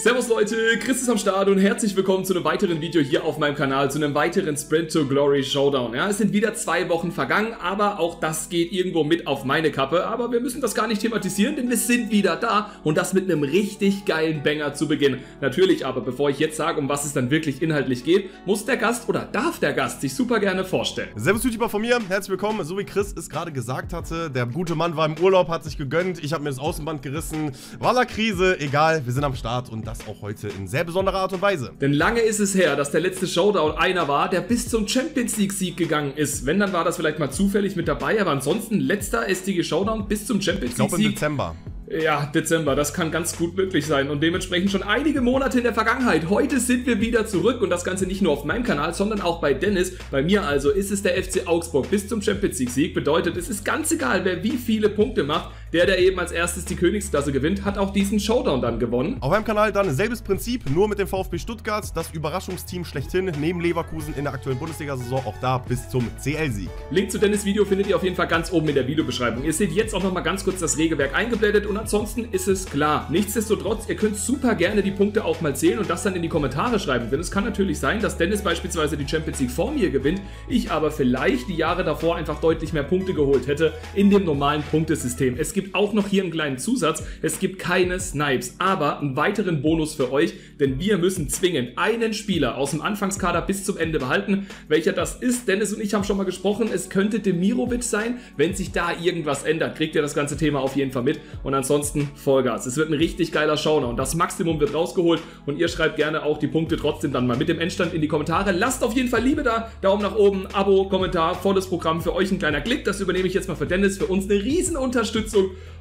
Servus Leute, Chris ist am Start und herzlich willkommen zu einem weiteren Video hier auf meinem Kanal, zu einem weiteren Sprint to Glory Showdown. Ja, es sind wieder zwei Wochen vergangen, aber auch das geht irgendwo mit auf meine Kappe. Aber wir müssen das gar nicht thematisieren, denn wir sind wieder da und das mit einem richtig geilen Banger zu Beginn. Natürlich aber, bevor ich jetzt sage, um was es dann wirklich inhaltlich geht, muss der Gast oder darf der Gast sich super gerne vorstellen. Servus YouTuber von mir, herzlich willkommen. So wie Chris es gerade gesagt hatte, der gute Mann war im Urlaub, hat sich gegönnt, ich habe mir das Außenband gerissen. War la Krise, egal, wir sind am Start und das auch heute in sehr besonderer Art und Weise. Denn lange ist es her, dass der letzte Showdown einer war, der bis zum Champions League Sieg gegangen ist. Wenn, dann war das vielleicht mal zufällig mit dabei, aber ansonsten letzter STG Showdown bis zum Champions League Sieg. Ich glaube im Dezember. Ja, Dezember, das kann ganz gut möglich sein und dementsprechend schon einige Monate in der Vergangenheit. Heute sind wir wieder zurück und das Ganze nicht nur auf meinem Kanal, sondern auch bei Dennis. Bei mir also ist es der FC Augsburg bis zum Champions League Sieg. Bedeutet, es ist ganz egal, wer wie viele Punkte macht. Der, der eben als erstes die Königsklasse gewinnt, hat auch diesen Showdown dann gewonnen. Auf meinem Kanal dann selbes Prinzip, nur mit dem VfB Stuttgart, das Überraschungsteam schlechthin, neben Leverkusen in der aktuellen Bundesliga-Saison, auch da bis zum CL-Sieg. Link zu Dennis Video findet ihr auf jeden Fall ganz oben in der Videobeschreibung. Ihr seht jetzt auch nochmal ganz kurz das Regelwerk eingeblendet und ansonsten ist es klar. Nichtsdestotrotz, ihr könnt super gerne die Punkte auch mal zählen und das dann in die Kommentare schreiben, denn es kann natürlich sein, dass Dennis beispielsweise die Champions League vor mir gewinnt, ich aber vielleicht die Jahre davor einfach deutlich mehr Punkte geholt hätte in dem normalen Punktesystem. Es gibt auch noch hier einen kleinen Zusatz. Es gibt keine Snipes, aber einen weiteren Bonus für euch, denn wir müssen zwingend einen Spieler aus dem Anfangskader bis zum Ende behalten. Welcher das ist, Dennis und ich haben schon mal gesprochen. Es könnte Demirovic sein. Wenn sich da irgendwas ändert, kriegt ihr das ganze Thema auf jeden Fall mit. Und ansonsten Vollgas. Es wird ein richtig geiler Schauner und das Maximum wird rausgeholt. Und ihr schreibt gerne auch die Punkte trotzdem dann mal mit dem Endstand in die Kommentare. Lasst auf jeden Fall Liebe da. Daumen nach oben, Abo, Kommentar, volles Programm für euch ein kleiner Klick. Das übernehme ich jetzt mal für Dennis. Für uns eine riesen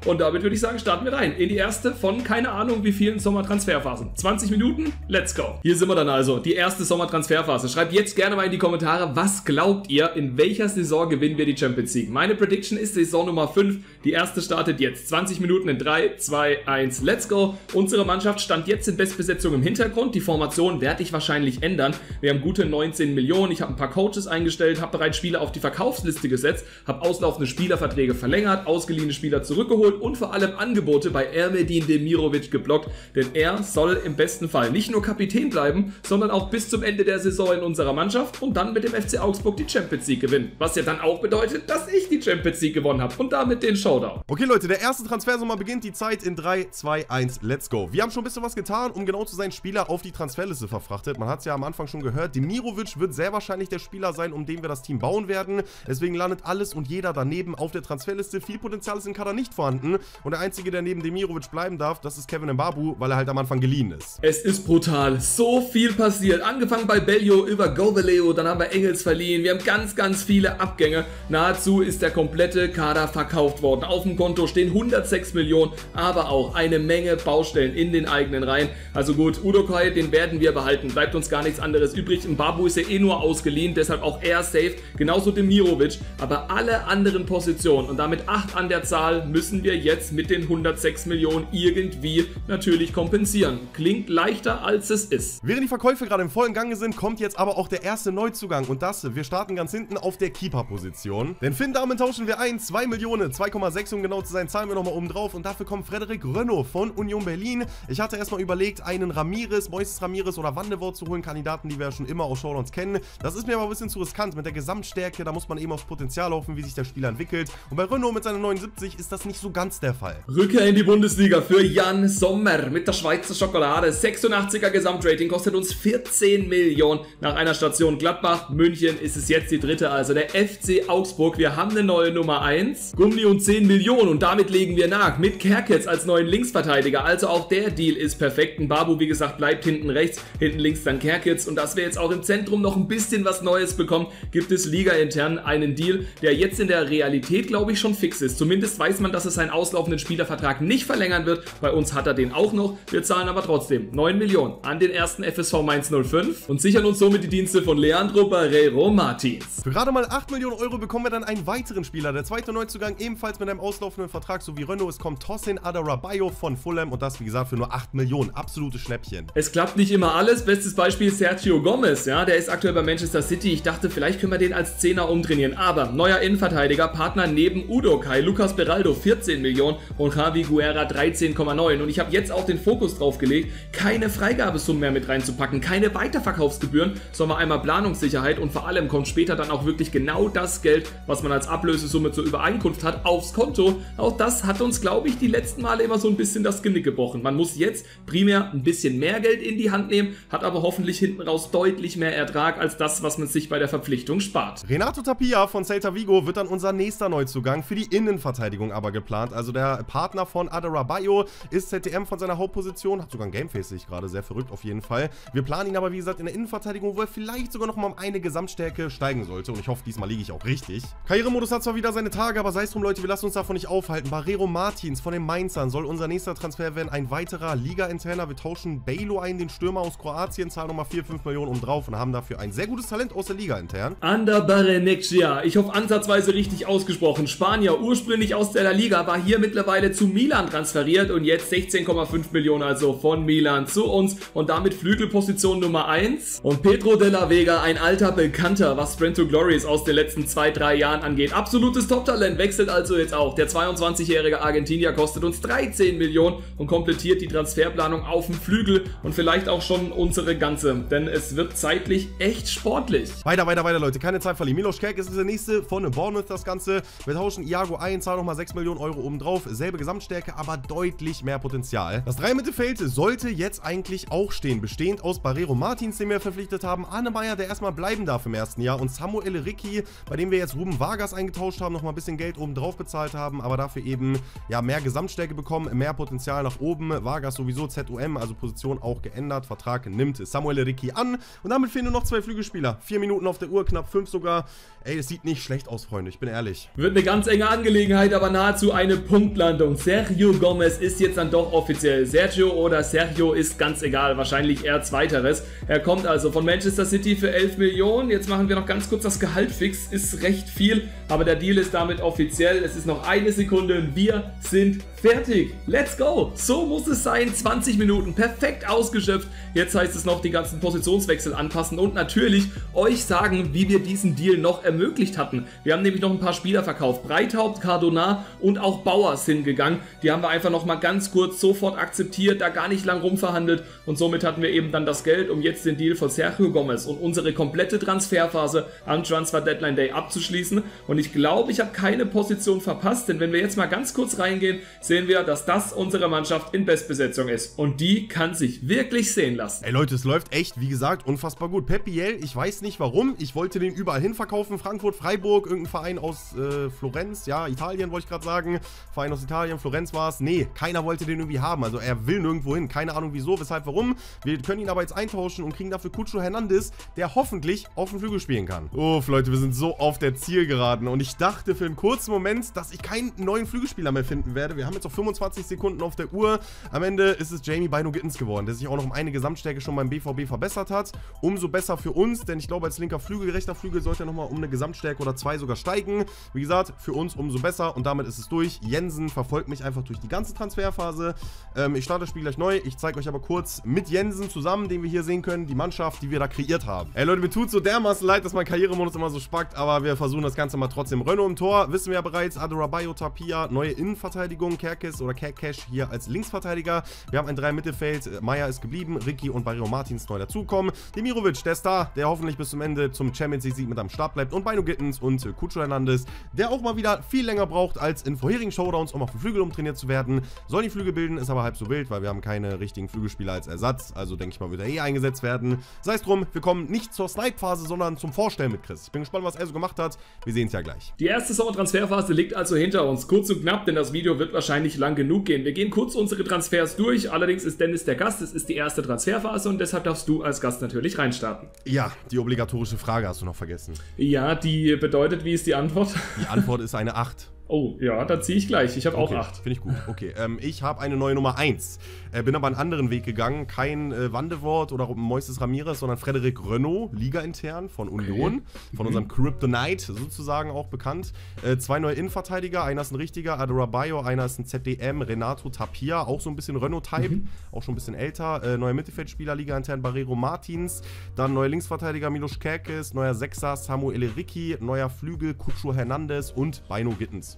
Und damit würde ich sagen, starten wir rein in die erste von keine Ahnung wie vielen Sommertransferphasen. 20 Minuten, let's go. Hier sind wir dann also, die erste Sommertransferphase. Schreibt jetzt gerne mal in die Kommentare, was glaubt ihr, in welcher Saison gewinnen wir die Champions League? Meine Prediction ist Saison Nummer 5. Die erste startet jetzt. 20 Minuten in 3, 2, 1, let's go. Unsere Mannschaft stand jetzt in Bestbesetzung im Hintergrund. Die Formation werde ich wahrscheinlich ändern. Wir haben gute 19 Millionen. Ich habe ein paar Coaches eingestellt, habe bereits Spieler auf die Verkaufsliste gesetzt, habe auslaufende Spielerverträge verlängert, ausgeliehene Spieler zurückgeholt und vor allem Angebote bei Ermedin Demirovic geblockt, denn er soll im besten Fall nicht nur Kapitän bleiben, sondern auch bis zum Ende der Saison in unserer Mannschaft und dann mit dem FC Augsburg die Champions League gewinnen. Was ja dann auch bedeutet, dass ich die Champions League gewonnen habe und damit den Showdown. Okay Leute, der erste Transfersommer beginnt die Zeit in 3, 2, 1, let's go. Wir haben schon ein bisschen was getan, um genau zu sein, Spieler auf die Transferliste verfrachtet. Man hat es ja am Anfang schon gehört, Demirovic wird sehr wahrscheinlich der Spieler sein, um den wir das Team bauen werden. Deswegen landet alles und jeder daneben auf der Transferliste. Viel Potenzial ist im Kader nicht vorhanden und der einzige, der neben Demirovic bleiben darf, das ist Kevin Mbabu, weil er halt am Anfang geliehen ist. Es ist brutal. So viel passiert. Angefangen bei Bellio über Govaleo, dann haben wir Engels verliehen. Wir haben ganz, ganz viele Abgänge. Nahezu ist der komplette Kader verkauft worden. Auf dem Konto stehen 106 Millionen, aber auch eine Menge Baustellen in den eigenen Reihen. Also gut, Udokai, den werden wir behalten. Bleibt uns gar nichts anderes übrig. Mbabu ist ja eh nur ausgeliehen, deshalb auch er safe. Genauso Demirovic. Aber alle anderen Positionen und damit 8 an der Zahl müssen wir jetzt mit den 106 Millionen irgendwie natürlich kompensieren. Klingt leichter als es ist. Während die Verkäufe gerade im vollen Gange sind, kommt jetzt aber auch der erste Neuzugang und das, wir starten ganz hinten auf der Keeper-Position. Denn Finn Damen tauschen wir ein, 2 Millionen, 2,6 um genau zu sein, zahlen wir nochmal oben drauf und dafür kommt Frederik Renault von Union Berlin. Ich hatte erstmal überlegt, einen Ramirez, Moises Ramirez oder Wandewort zu holen, Kandidaten, die wir ja schon immer aus Showdowns kennen. Das ist mir aber ein bisschen zu riskant mit der Gesamtstärke, da muss man eben aufs Potenzial hoffen, wie sich der Spieler entwickelt. Und bei Renault mit seinen 79 ist das nicht so ganz der Fall. Rückkehr in die Bundesliga für Jan Sommer mit der Schweizer Schokolade. 86er Gesamtrating kostet uns 14 Millionen. Nach einer Station Gladbach, München ist es jetzt die dritte, also der FC Augsburg. Wir haben eine neue Nummer 1. Gummi und 10 Millionen und damit legen wir nach. Mit Kerketz als neuen Linksverteidiger. Also auch der Deal ist perfekt. Ein Babu, wie gesagt, bleibt hinten rechts, hinten links dann Kerketz. Und dass wir jetzt auch im Zentrum noch ein bisschen was Neues bekommen, gibt es ligaintern einen Deal, der jetzt in der Realität, glaube ich, schon fix ist. Zumindest weiß man, dass es seinen auslaufenden Spielervertrag nicht verlängern wird. Bei uns hat er den auch noch. Wir zahlen aber trotzdem 9 Millionen an den ersten FSV Mainz 05 und sichern uns somit die Dienste von Leandro Barreiro Martins. Für gerade mal 8 Millionen Euro bekommen wir dann einen weiteren Spieler. Der zweite Neuzugang ebenfalls mit einem auslaufenden Vertrag, so wie Renault. Es kommt Tosin Adarabayo von Fulham und das, wie gesagt, für nur 8 Millionen. Absolute Schnäppchen. Es klappt nicht immer alles. Bestes Beispiel Sergio Gomez. Ja, der ist aktuell bei Manchester City. Ich dachte, vielleicht können wir den als Zehner umtrainieren. Aber neuer Innenverteidiger, Partner neben Udo Kai, Lukas Beraldo 14 Millionen und Javi Guerra 13,9. Und ich habe jetzt auch den Fokus drauf gelegt, keine Freigabesummen mehr mit reinzupacken, keine Weiterverkaufsgebühren, sondern einmal Planungssicherheit und vor allem kommt später dann auch wirklich genau das Geld, was man als Ablösesumme zur Übereinkunft hat, aufs Konto. Auch das hat uns, glaube ich, die letzten Male immer so ein bisschen das Genick gebrochen. Man muss jetzt primär ein bisschen mehr Geld in die Hand nehmen, hat aber hoffentlich hinten raus deutlich mehr Ertrag als das, was man sich bei der Verpflichtung spart. Renato Tapia von Celta Vigo wird dann unser nächster Neuzugang für die Innenverteidigung aber geplant. Also der Partner von Adarabayo ist ZTM von seiner Hauptposition, hat sogar ein Gameface, sehe ich gerade, sehr verrückt auf jeden Fall. Wir planen ihn aber, wie gesagt, in der Innenverteidigung, wo er vielleicht sogar noch mal um eine Gesamtstärke steigen sollte. Und ich hoffe, diesmal liege ich auch richtig. Karrieremodus hat zwar wieder seine Tage, aber sei es drum, Leute, wir lassen uns davon nicht aufhalten. Barrero Martins von den Mainzern soll unser nächster Transfer werden. Ein weiterer Liga-Interner. Wir tauschen Balo ein, den Stürmer aus Kroatien, zahlen nochmal 4, 5 Millionen um drauf und haben dafür ein sehr gutes Talent aus der Liga intern. Ander Barenexia, ich hoffe ansatzweise richtig ausgesprochen. Spanier, ursprünglich aus der La Liga, war hier mittlerweile zu Milan transferiert und jetzt 16,5 Millionen also von Milan zu uns und damit Flügelposition Nummer 1. Und Pedro de la Vega, ein alter Bekannter, was Sprint to Glories aus den letzten 2-3 Jahren angeht. Absolutes Top-Talent, wechselt also jetzt auch. Der 22-jährige Argentinier kostet uns 13 Millionen und komplettiert die Transferplanung auf dem Flügel und vielleicht auch schon unsere ganze, denn es wird zeitlich echt sportlich. Weiter, weiter, weiter, Leute. Keine Zeit verlieren. Milos Kerk ist der nächste von Bournemouth das Ganze. Wir tauschen Iago ein, zahlen nochmal 6 Millionen Euro oben drauf. Selbe Gesamtstärke, aber deutlich mehr Potenzial. Das Drei-Mittelfeld sollte jetzt eigentlich auch stehen. Bestehend aus Barrero Martins, den wir verpflichtet haben, Arne Meyer, der erstmal bleiben darf im ersten Jahr und Samuel Ricci, bei dem wir jetzt Ruben Vargas eingetauscht haben, nochmal ein bisschen Geld oben drauf bezahlt haben, aber dafür eben ja mehr Gesamtstärke bekommen, mehr Potenzial nach oben. Vargas sowieso ZUM, also Position auch geändert. Vertrag nimmt Samuel Ricci an und damit fehlen nur noch zwei Flügelspieler. Vier Minuten auf der Uhr, knapp fünf sogar. Ey, es sieht nicht schlecht aus, Freunde, ich bin ehrlich. Wird eine ganz enge Angelegenheit, aber nahezu eine Punktlandung. Sergio Gomez ist jetzt dann doch offiziell. Sergio oder Sergio ist ganz egal, wahrscheinlich eher zweiteres. Er kommt also von Manchester City für 11 Millionen. Jetzt machen wir noch ganz kurz das Gehalt fix, ist recht viel, aber der Deal ist damit offiziell. Es ist noch eine Sekunde und wir sind fertig. Let's go. So muss es sein. 20 Minuten, perfekt ausgeschöpft. Jetzt heißt es noch die ganzen Positionswechsel anpassen und natürlich euch sagen, wie wir diesen Deal noch ermöglicht hatten. Wir haben nämlich noch ein paar Spieler verkauft. Breithaupt, Cardona und auch Bauers hingegangen. Die haben wir einfach noch mal ganz kurz sofort akzeptiert, da gar nicht lang rumverhandelt und somit hatten wir eben dann das Geld, um jetzt den Deal von Sergio Gomez und unsere komplette Transferphase am Transfer Deadline Day abzuschließen. Und ich glaube, ich habe keine Position verpasst, denn wenn wir jetzt mal ganz kurz reingehen, sehen wir, dass das unsere Mannschaft in Bestbesetzung ist. Und die kann sich wirklich sehen lassen. Ey Leute, es läuft echt, wie gesagt, unfassbar gut. Pep Biel, ich weiß nicht warum. Ich wollte den überall hin verkaufen. Frankfurt, Freiburg, irgendein Verein aus äh, Florenz, ja, Italien wollte ich gerade sagen. Verein aus Italien, Florenz war es. Nee, keiner wollte den irgendwie haben. Also er will nirgendwo hin. Keine Ahnung wieso, weshalb, warum. Wir können ihn aber jetzt eintauschen und kriegen dafür Cucho Hernandez, der hoffentlich auf dem Flügel spielen kann. Uff, Leute, wir sind so auf der Zielgeraden. Und ich dachte für einen kurzen Moment, dass ich keinen neuen Flügelspieler mehr finden werde. Wir haben jetzt noch 25 Sekunden auf der Uhr. Am Ende ist es Jamie Bino Gittens geworden, der sich auch noch um eine Gesamtstärke schon beim BVB verbessert hat. Umso besser für uns, denn ich glaube, als linker Flügel, rechter Flügel sollte er nochmal um eine Gesamtstärke oder zwei sogar steigen. Wie gesagt, für uns umso besser und damit ist es durch. Jensen verfolgt mich einfach durch die ganze Transferphase. Ähm, ich starte das Spiel gleich neu. Ich zeige euch aber kurz mit Jensen zusammen, den wir hier sehen können, die Mannschaft, die wir da kreiert haben. Ey Leute, mir tut so dermaßen leid, dass mein Karrieremodus immer so spackt, aber wir versuchen das Ganze mal trotzdem. Renault im Tor, wissen wir ja bereits. Adorabayo, Tapia, neue Innenverteidigung. Kerkes oder Kerkesh hier als Linksverteidiger. Wir haben ein 3 Mittelfeld. Meier ist geblieben. Ricky und Barrio Martins neu dazukommen. Demirovic, der Star, der hoffentlich bis zum Ende zum Champions League-Sieg mit am Start bleibt. Und Bino Gittens und Cucho Hernandez, der auch mal wieder viel länger braucht als in vorherigen Showdowns, um auf dem Flügel umtrainiert zu werden. Sollen die Flügel bilden, ist aber halb so wild, weil wir haben keine richtigen Flügelspieler als Ersatz. Also denke ich mal, wird er eh eingesetzt werden. Sei es drum, wir kommen nicht zur Snipe-Phase, sondern zum Vorstellen mit Chris. Ich bin gespannt, was er so gemacht hat. Wir sehen es ja gleich. Die erste Sommertransferphase liegt also hinter uns. Kurz und knapp, denn das Video wird wahrscheinlich lang genug gehen. Wir gehen kurz unsere Transfers durch. Allerdings ist Dennis der Gast. Es ist die erste Transferphase und deshalb darfst du als Gast natürlich reinstarten. Ja, die obligatorische Frage hast du noch vergessen. Ja, die bedeutet, wie ist die Antwort? Die Antwort ist eine 8. Oh, ja, da ziehe ich gleich. Ich habe okay, auch 8. Finde ich gut. Okay, ähm, ich habe eine neue Nummer 1. Äh, bin aber einen anderen Weg gegangen. Kein äh, Wandewort oder Moises Ramirez, sondern Frederik Renault, Liga-intern von Union. Okay. Von unserem Kryptonite sozusagen auch bekannt. Äh, zwei neue Innenverteidiger. Einer ist ein richtiger, Adorabayo. Einer ist ein ZDM, Renato Tapia. Auch so ein bisschen Renault-Type. Mhm. Auch schon ein bisschen älter. Äh, neuer Mittelfeldspieler, Liga-intern Barrero Martins. Dann neuer Linksverteidiger Milos Kerkes. Neuer Sechser Samuel Ricci. Neuer Flügel Kucho Hernandez und Bino Gittens.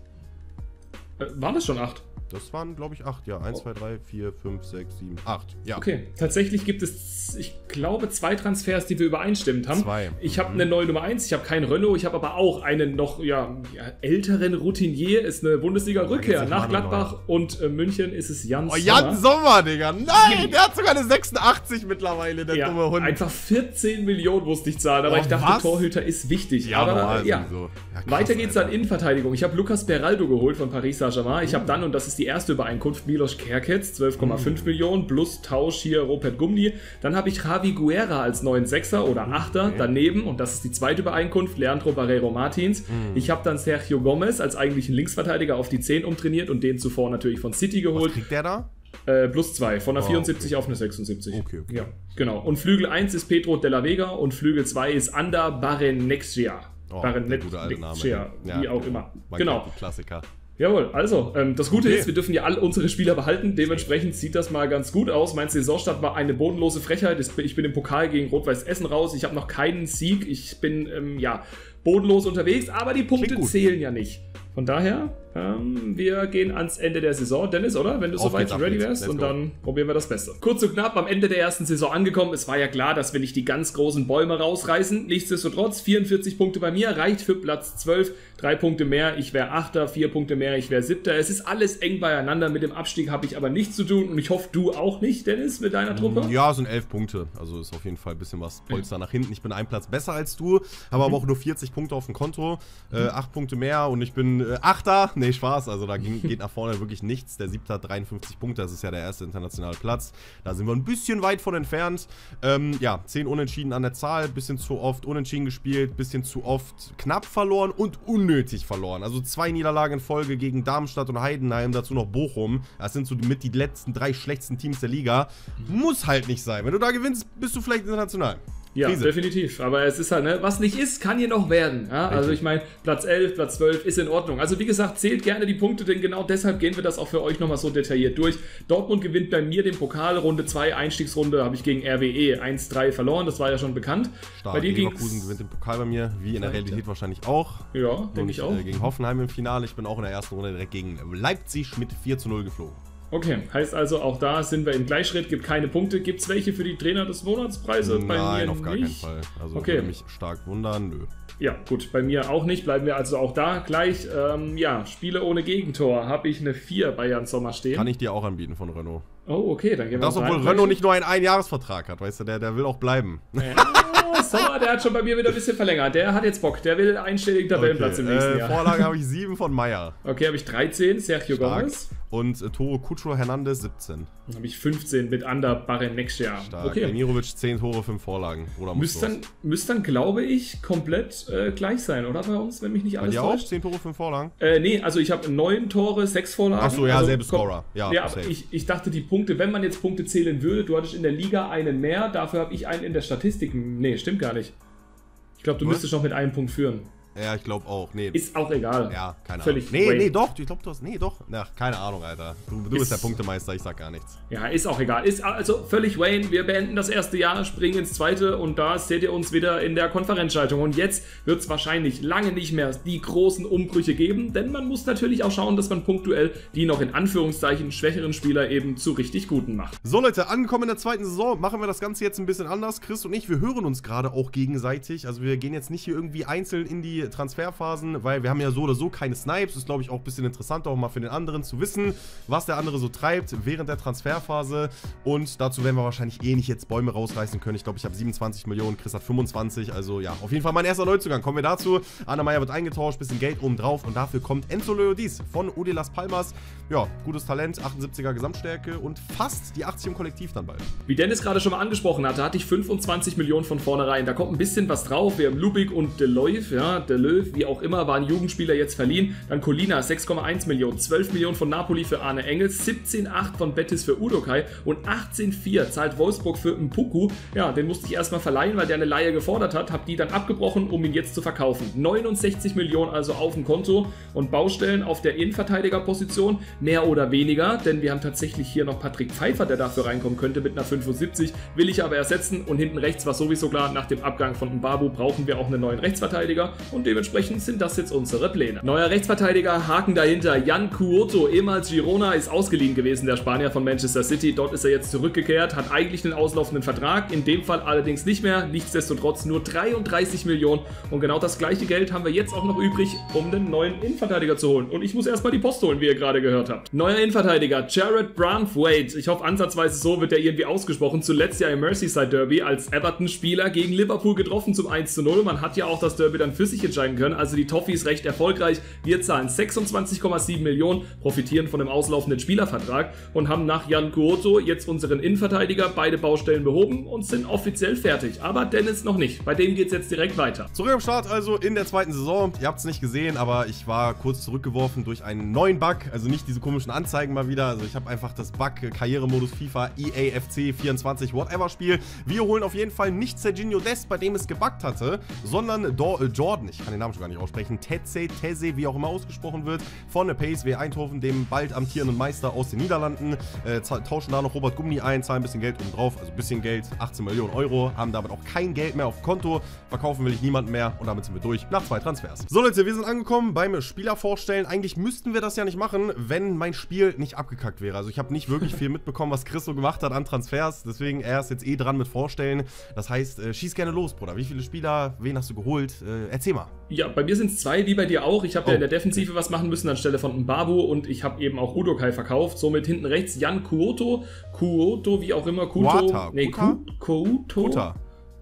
Äh, waren das schon acht? Das waren, glaube ich, acht. Ja, 1, 2, 3, 4, 5, 6, 7, 8. Ja. Okay, tatsächlich gibt es, ich glaube, zwei Transfers, die wir übereinstimmend haben. Zwei. Ich habe Mhm. eine neue Nummer 1, ich habe keinen Renault, ich habe aber auch einen noch ja, älteren Routinier, ist eine Bundesliga-Rückkehr. Nach Gladbach und äh, München ist es Jan Oh, Jan Sommer. Sommer, Digga. Nein, der hat sogar eine 86 mittlerweile, der Ja, dumme Hund. einfach 14 Millionen musste ich zahlen, aber Oh, ich dachte, was? Torhüter ist wichtig. Ja, aber normal ja. sowieso. Ja, krass, Weiter geht's Alter. dann Innenverteidigung. Ich habe Lucas Beraldo geholt von Paris Saint-Germain. Ich habe Mhm. dann, und das ist die erste Übereinkunft, Milos Kerkez, 12,5 Millionen, plus Tausch hier Robert Gumni. Dann habe ich Javi Guerra als neuen Sechser oder Achter daneben, und das ist die zweite Übereinkunft, Leandro Barreiro Martins. Mhm. Ich habe dann Sergio Gomez als eigentlichen Linksverteidiger auf die 10 umtrainiert und den zuvor natürlich von City Was geholt. kriegt der da? Äh, plus 2, von einer Oh, 74 auf eine 76. Okay, okay. Ja, genau. Und Flügel 1 ist Pedro de la Vega und Flügel 2 ist Ander Barenexia. Oh, Name. Barenexia, Ja, wie auch immer. Genau. Klassiker. Jawohl, also, ähm, das Gute Okay. ist, wir dürfen ja all unsere Spieler behalten. Dementsprechend sieht das mal ganz gut aus. Mein Saisonstart war eine bodenlose Frechheit. Ich bin im Pokal gegen Rot-Weiß Essen raus. Ich habe noch keinen Sieg. Ich bin, ähm, ja, bodenlos unterwegs, aber die Punkte zählen ja nicht. Von daher, ähm, wir gehen ans Ende der Saison. Dennis, oder? Wenn du soweit ready geht's. wärst. Let's Und dann probieren wir das Beste. Kurz und knapp am Ende der ersten Saison angekommen. Es war ja klar, dass wir nicht die ganz großen Bäume rausreißen. Nichtsdestotrotz, 44 Punkte bei mir, reicht für Platz 12. Drei Punkte mehr, ich wäre Achter, vier Punkte mehr, ich wäre Siebter. Es ist alles eng beieinander. Mit dem Abstieg habe ich aber nichts zu tun. Und ich hoffe, du auch nicht, Dennis, mit deiner Truppe. Ja, sind elf Punkte. Also ist auf jeden Fall ein bisschen was Polster nach hinten. Ich bin einen Platz besser als du, habe aber auch nur 40 Punkte auf dem Konto. Äh, acht Punkte mehr und ich bin äh, Achter. Nee, Spaß. Also da ging, geht nach vorne wirklich nichts. Der Siebter hat 53 Punkte. Das ist ja der erste internationale Platz. Da sind wir ein bisschen weit von entfernt. Ähm, ja, 10 Unentschieden an der Zahl. Bisschen zu oft Unentschieden gespielt. Bisschen zu oft knapp verloren und unnötig verloren. Also zwei Niederlagen in Folge gegen Darmstadt und Heidenheim. Dazu noch Bochum. Das sind so mit die letzten drei schlechtesten Teams der Liga. Muss halt nicht sein. Wenn du da gewinnst, bist du vielleicht international. Ja, Krise. definitiv. Aber es ist halt, ne, was nicht ist, kann hier noch werden. Ja? Also ich meine, Platz 11, Platz 12 ist in Ordnung. Also wie gesagt, zählt gerne die Punkte, denn genau deshalb gehen wir das auch für euch nochmal so detailliert durch. Dortmund gewinnt bei mir den Pokal, Runde 2, Einstiegsrunde, habe ich gegen RWE 1-3 verloren, das war ja schon bekannt. Stark. Bei dir Leverkusen gewinnt den Pokal bei mir, wie in der Realität wahrscheinlich auch. Ja, denke ich auch. Äh, gegen Hoffenheim im Finale. Ich bin auch in der ersten Runde direkt gegen Leipzig mit 4 zu 0 geflogen. Okay, heißt also, auch da sind wir im Gleichschritt, gibt keine Punkte. Gibt es welche für die Trainer des Monatspreise? bei Nein, mir auf gar nicht. keinen Fall. Also Okay. würde mich stark wundern. Nö. Ja, gut, bei mir auch nicht. Bleiben wir also auch da gleich. Ähm, ja, Spiele ohne Gegentor. Habe ich eine 4 bei Jan Sommer stehen. Kann ich dir auch anbieten von Renault. Oh, okay, dann gehen wir Das, uns obwohl rein. Renault nicht nur einen Einjahresvertrag hat, weißt du, der, der will auch bleiben. Ja, Sommer, der hat schon bei mir wieder ein bisschen verlängert. Der hat jetzt Bock. Der will einstelligen Tabellenplatz im nächsten äh, Jahr. Vorlage habe ich 7 von Meyer. Okay, habe ich 13, Sergio Stark. Gomez. Und äh, Toro Cucho Hernandez 17. Dann habe ich 15 mit Ander Barre next Jahr. Stark. Okay. Demirovic 10 Tore, 5 Vorlagen. Oder Müsste dann, müsste dann, glaube ich, komplett äh, gleich sein, oder bei uns, wenn mich nicht alles dir auch? täuscht? 10 Tore, 5 Vorlagen? Äh, nee, also ich habe neun Tore, sechs Vorlagen. Ach so, ja, also, selbe Scorer. Ja, Ja, ich, ich dachte, die Punkte, wenn man jetzt Punkte zählen würde, du hattest in der Liga einen mehr, dafür habe ich einen in der Statistik. Nee, stimmt gar nicht. Ich glaube, du Was? müsstest noch mit einem Punkt führen. Ja, ich glaube auch. Nee, Ist auch egal. Ja, keine Völlig Ahnung. Nee, Wayne. nee, doch. Ich glaube, du hast. Nee, doch. Na, keine Ahnung, Alter. Du, du Ist- bist der Punktemeister, ich sag gar nichts. Ja, ist auch egal. Ist also völlig Wayne. Wir beenden das erste Jahr, springen ins zweite und da seht ihr uns wieder in der Konferenzschaltung. Und jetzt wird es wahrscheinlich lange nicht mehr die großen Umbrüche geben, denn man muss natürlich auch schauen, dass man punktuell die noch in Anführungszeichen schwächeren Spieler eben zu richtig guten macht. So, Leute, angekommen in der zweiten Saison, machen wir das Ganze jetzt ein bisschen anders. Chris und ich, wir hören uns gerade auch gegenseitig. Also wir gehen jetzt nicht hier irgendwie einzeln in die Transferphasen, weil wir haben ja so oder so keine Snipes. Ist, glaube ich, auch ein bisschen interessanter, auch mal für den anderen zu wissen, was der andere so treibt während der Transferphase. Und dazu werden wir wahrscheinlich eh nicht jetzt Bäume rausreißen können. Ich glaube, ich habe 27 Millionen, Chris hat 25. Also ja, auf jeden Fall mein erster Neuzugang. Kommen wir dazu. Anna Meyer wird eingetauscht, bisschen Geld oben drauf. Und dafür kommt Enzo Leodis von Udi Las Palmas. Ja, gutes Talent, 78er Gesamtstärke und fast die 80 im Kollektiv dann bald. Wie Dennis gerade schon mal angesprochen hatte, hatte ich 25 Millionen von vornherein. Da kommt ein bisschen was drauf. Wir haben Lubik und Deleuve, ja, Deleuve, wie auch immer, waren Jugendspieler jetzt verliehen. Dann Colina, 6,1 Millionen, 12 Millionen von Napoli für Arne Engels, 17,8 von Betis für Udokai und 18,4 zahlt Wolfsburg für Mpuku. Ja, den musste ich erstmal verleihen, weil der eine Laie gefordert hat, habe die dann abgebrochen, um ihn jetzt zu verkaufen. 69 Millionen also auf dem Konto und Baustellen auf der Innenverteidigerposition, mehr oder weniger, denn wir haben tatsächlich hier noch Patrick Pfeiffer, der dafür reinkommen könnte mit einer 75, will ich aber ersetzen und hinten rechts war sowieso klar, nach dem Abgang von Mbabu brauchen wir auch einen neuen Rechtsverteidiger und und dementsprechend sind das jetzt unsere Pläne. Neuer Rechtsverteidiger, Haken dahinter, Jan Cuoto, ehemals Girona, ist ausgeliehen gewesen, der Spanier von Manchester City. Dort ist er jetzt zurückgekehrt, hat eigentlich einen auslaufenden Vertrag, in dem Fall allerdings nicht mehr, nichtsdestotrotz nur 33 Millionen und genau das gleiche Geld haben wir jetzt auch noch übrig, um einen neuen Innenverteidiger zu holen. Und ich muss erstmal die Post holen, wie ihr gerade gehört habt. Neuer Innenverteidiger, Jared Brunthwaite. Ich hoffe ansatzweise so wird er irgendwie ausgesprochen. Zuletzt ja im Merseyside Derby als Everton-Spieler gegen Liverpool getroffen zum 1 zu 0. Man hat ja auch das Derby dann für sich entscheiden können. Also die Toffees recht erfolgreich. Wir zahlen 26,7 Millionen, profitieren von dem auslaufenden Spielervertrag und haben nach Jan Kuoto jetzt unseren Innenverteidiger beide Baustellen behoben und sind offiziell fertig. Aber Dennis noch nicht. Bei dem geht es jetzt direkt weiter. Zurück am Start also in der zweiten Saison. Ihr habt es nicht gesehen, aber ich war kurz zurückgeworfen durch einen neuen Bug. Also nicht diese komischen Anzeigen mal wieder. Also ich habe einfach das Bug Karrieremodus FIFA EAFC 24 whatever Spiel. Wir holen auf jeden Fall nicht Serginho Dest, bei dem es gebuggt hatte, sondern äh, Jordan, ich kann den Namen schon gar nicht aussprechen, Tetze, Teze, wie auch immer ausgesprochen wird, von der PSW Eindhoven, dem bald amtierenden Meister aus den Niederlanden. Äh, tauschen da noch Robert Gummi ein, zahlen ein bisschen Geld oben drauf, also ein bisschen Geld, 18 Millionen Euro, haben damit auch kein Geld mehr auf Konto, verkaufen will ich niemanden mehr und damit sind wir durch nach zwei Transfers. So Leute, wir sind angekommen beim Spieler vorstellen. Eigentlich müssten wir das ja nicht machen, wenn mein Spiel nicht abgekackt wäre. Also ich habe nicht wirklich viel mitbekommen, was Chris so gemacht hat an Transfers, deswegen er ist jetzt eh dran mit vorstellen. Das heißt, äh, schieß gerne los, Bruder. Wie viele Spieler, wen hast du geholt? Äh, erzähl mal. Ja, bei mir sind es zwei, wie bei dir auch. Ich habe oh. ja in der Defensive was machen müssen anstelle von Mbabu und ich habe eben auch Udokai verkauft. Somit hinten rechts Jan Kuoto, Kuoto, wie auch immer, Kuto. Kuata. Nee, Kuta? Kuto. Kuta.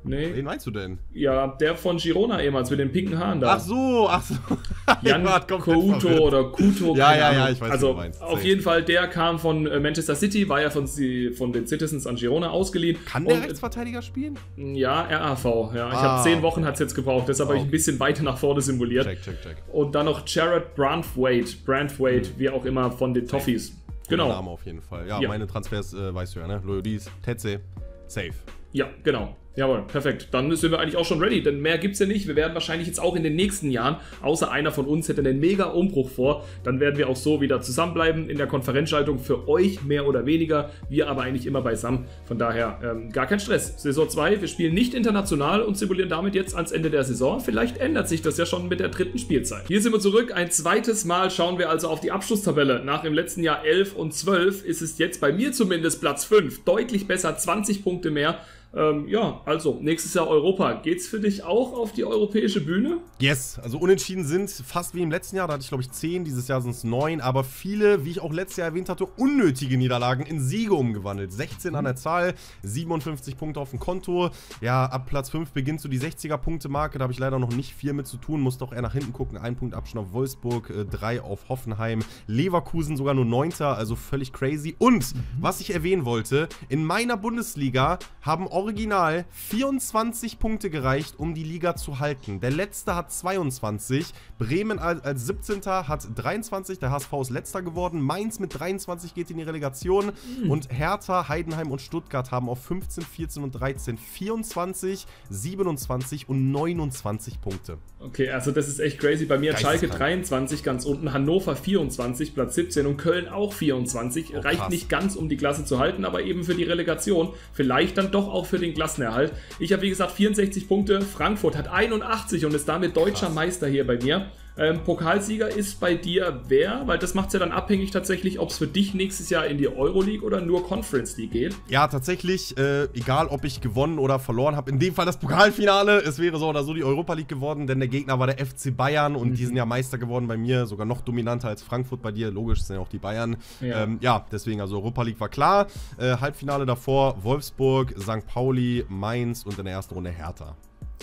Nee. Wen meinst du denn? Ja, der von Girona ehemals mit den pinken Haaren da. Ach so, ach so. Jan Couto oder Kuto. Ja, ja, ja, ich weiß, also, was du meinst. Auf jeden Fall, der kam von äh, Manchester City, war ja von, von den Citizens an Girona ausgeliehen. Kann der und, Rechtsverteidiger spielen? Ja, RAV. Ja. Ich ah, habe zehn Wochen hat es jetzt gebraucht, deshalb habe ich ein bisschen weiter nach vorne simuliert. Check, check, check. Und dann noch Jared Brandthwaite, Brandthwaite, mhm. wie auch immer, von den Toffees. Genau. Name auf jeden Fall. Ja, ja. meine Transfers äh, weißt du ja, ne? Loyodis, Tetze, safe. Ja, genau. Jawohl, perfekt. Dann sind wir eigentlich auch schon ready, denn mehr gibt es ja nicht. Wir werden wahrscheinlich jetzt auch in den nächsten Jahren, außer einer von uns hätte einen mega Umbruch vor, dann werden wir auch so wieder zusammenbleiben in der Konferenzschaltung für euch mehr oder weniger. Wir aber eigentlich immer beisammen. Von daher ähm, gar kein Stress. Saison 2, wir spielen nicht international und simulieren damit jetzt ans Ende der Saison. Vielleicht ändert sich das ja schon mit der dritten Spielzeit. Hier sind wir zurück. Ein zweites Mal schauen wir also auf die Abschlusstabelle. Nach dem letzten Jahr 11 und 12 ist es jetzt bei mir zumindest Platz 5. Deutlich besser, 20 Punkte mehr. Ähm, ja, also nächstes Jahr Europa. Geht's für dich auch auf die europäische Bühne? Yes, also unentschieden sind fast wie im letzten Jahr. Da hatte ich glaube ich 10, dieses Jahr sind es 9. Aber viele, wie ich auch letztes Jahr erwähnt hatte, unnötige Niederlagen in Siege umgewandelt. 16 an der Zahl, 57 Punkte auf dem Konto. Ja, ab Platz 5 beginnt so die 60er-Punkte-Marke. Da habe ich leider noch nicht viel mit zu tun. Muss doch eher nach hinten gucken. Ein Punkt Abstand auf Wolfsburg, äh, drei auf Hoffenheim. Leverkusen sogar nur 9. Also völlig crazy. Und, mhm. was ich erwähnen wollte, in meiner Bundesliga haben original 24 Punkte gereicht, um die Liga zu halten. Der letzte hat 22, Bremen als, als 17. hat 23, der HSV ist letzter geworden, Mainz mit 23 geht in die Relegation mhm. und Hertha, Heidenheim und Stuttgart haben auf 15, 14 und 13 24, 27 und 29 Punkte. Okay, also das ist echt crazy. Bei mir hat Schalke 23 ganz unten, Hannover 24, Platz 17 und Köln auch 24. Oh, Reicht nicht ganz, um die Klasse zu halten, aber eben für die Relegation. Vielleicht dann doch auch für den Klassenerhalt. Ich habe wie gesagt 64 Punkte, Frankfurt hat 81 und ist damit deutscher Krass. Meister hier bei mir. Ähm, Pokalsieger ist bei dir wer? Weil das macht es ja dann abhängig tatsächlich, ob es für dich nächstes Jahr in die Euroleague oder nur Conference League geht. Ja, tatsächlich, äh, egal ob ich gewonnen oder verloren habe, in dem Fall das Pokalfinale, es wäre so oder so die Europa League geworden, denn der Gegner war der FC Bayern und mhm. die sind ja Meister geworden bei mir, sogar noch dominanter als Frankfurt bei dir, logisch sind ja auch die Bayern. Ja, ähm, ja deswegen, also Europa League war klar. Äh, Halbfinale davor Wolfsburg, St. Pauli, Mainz und in der ersten Runde Hertha.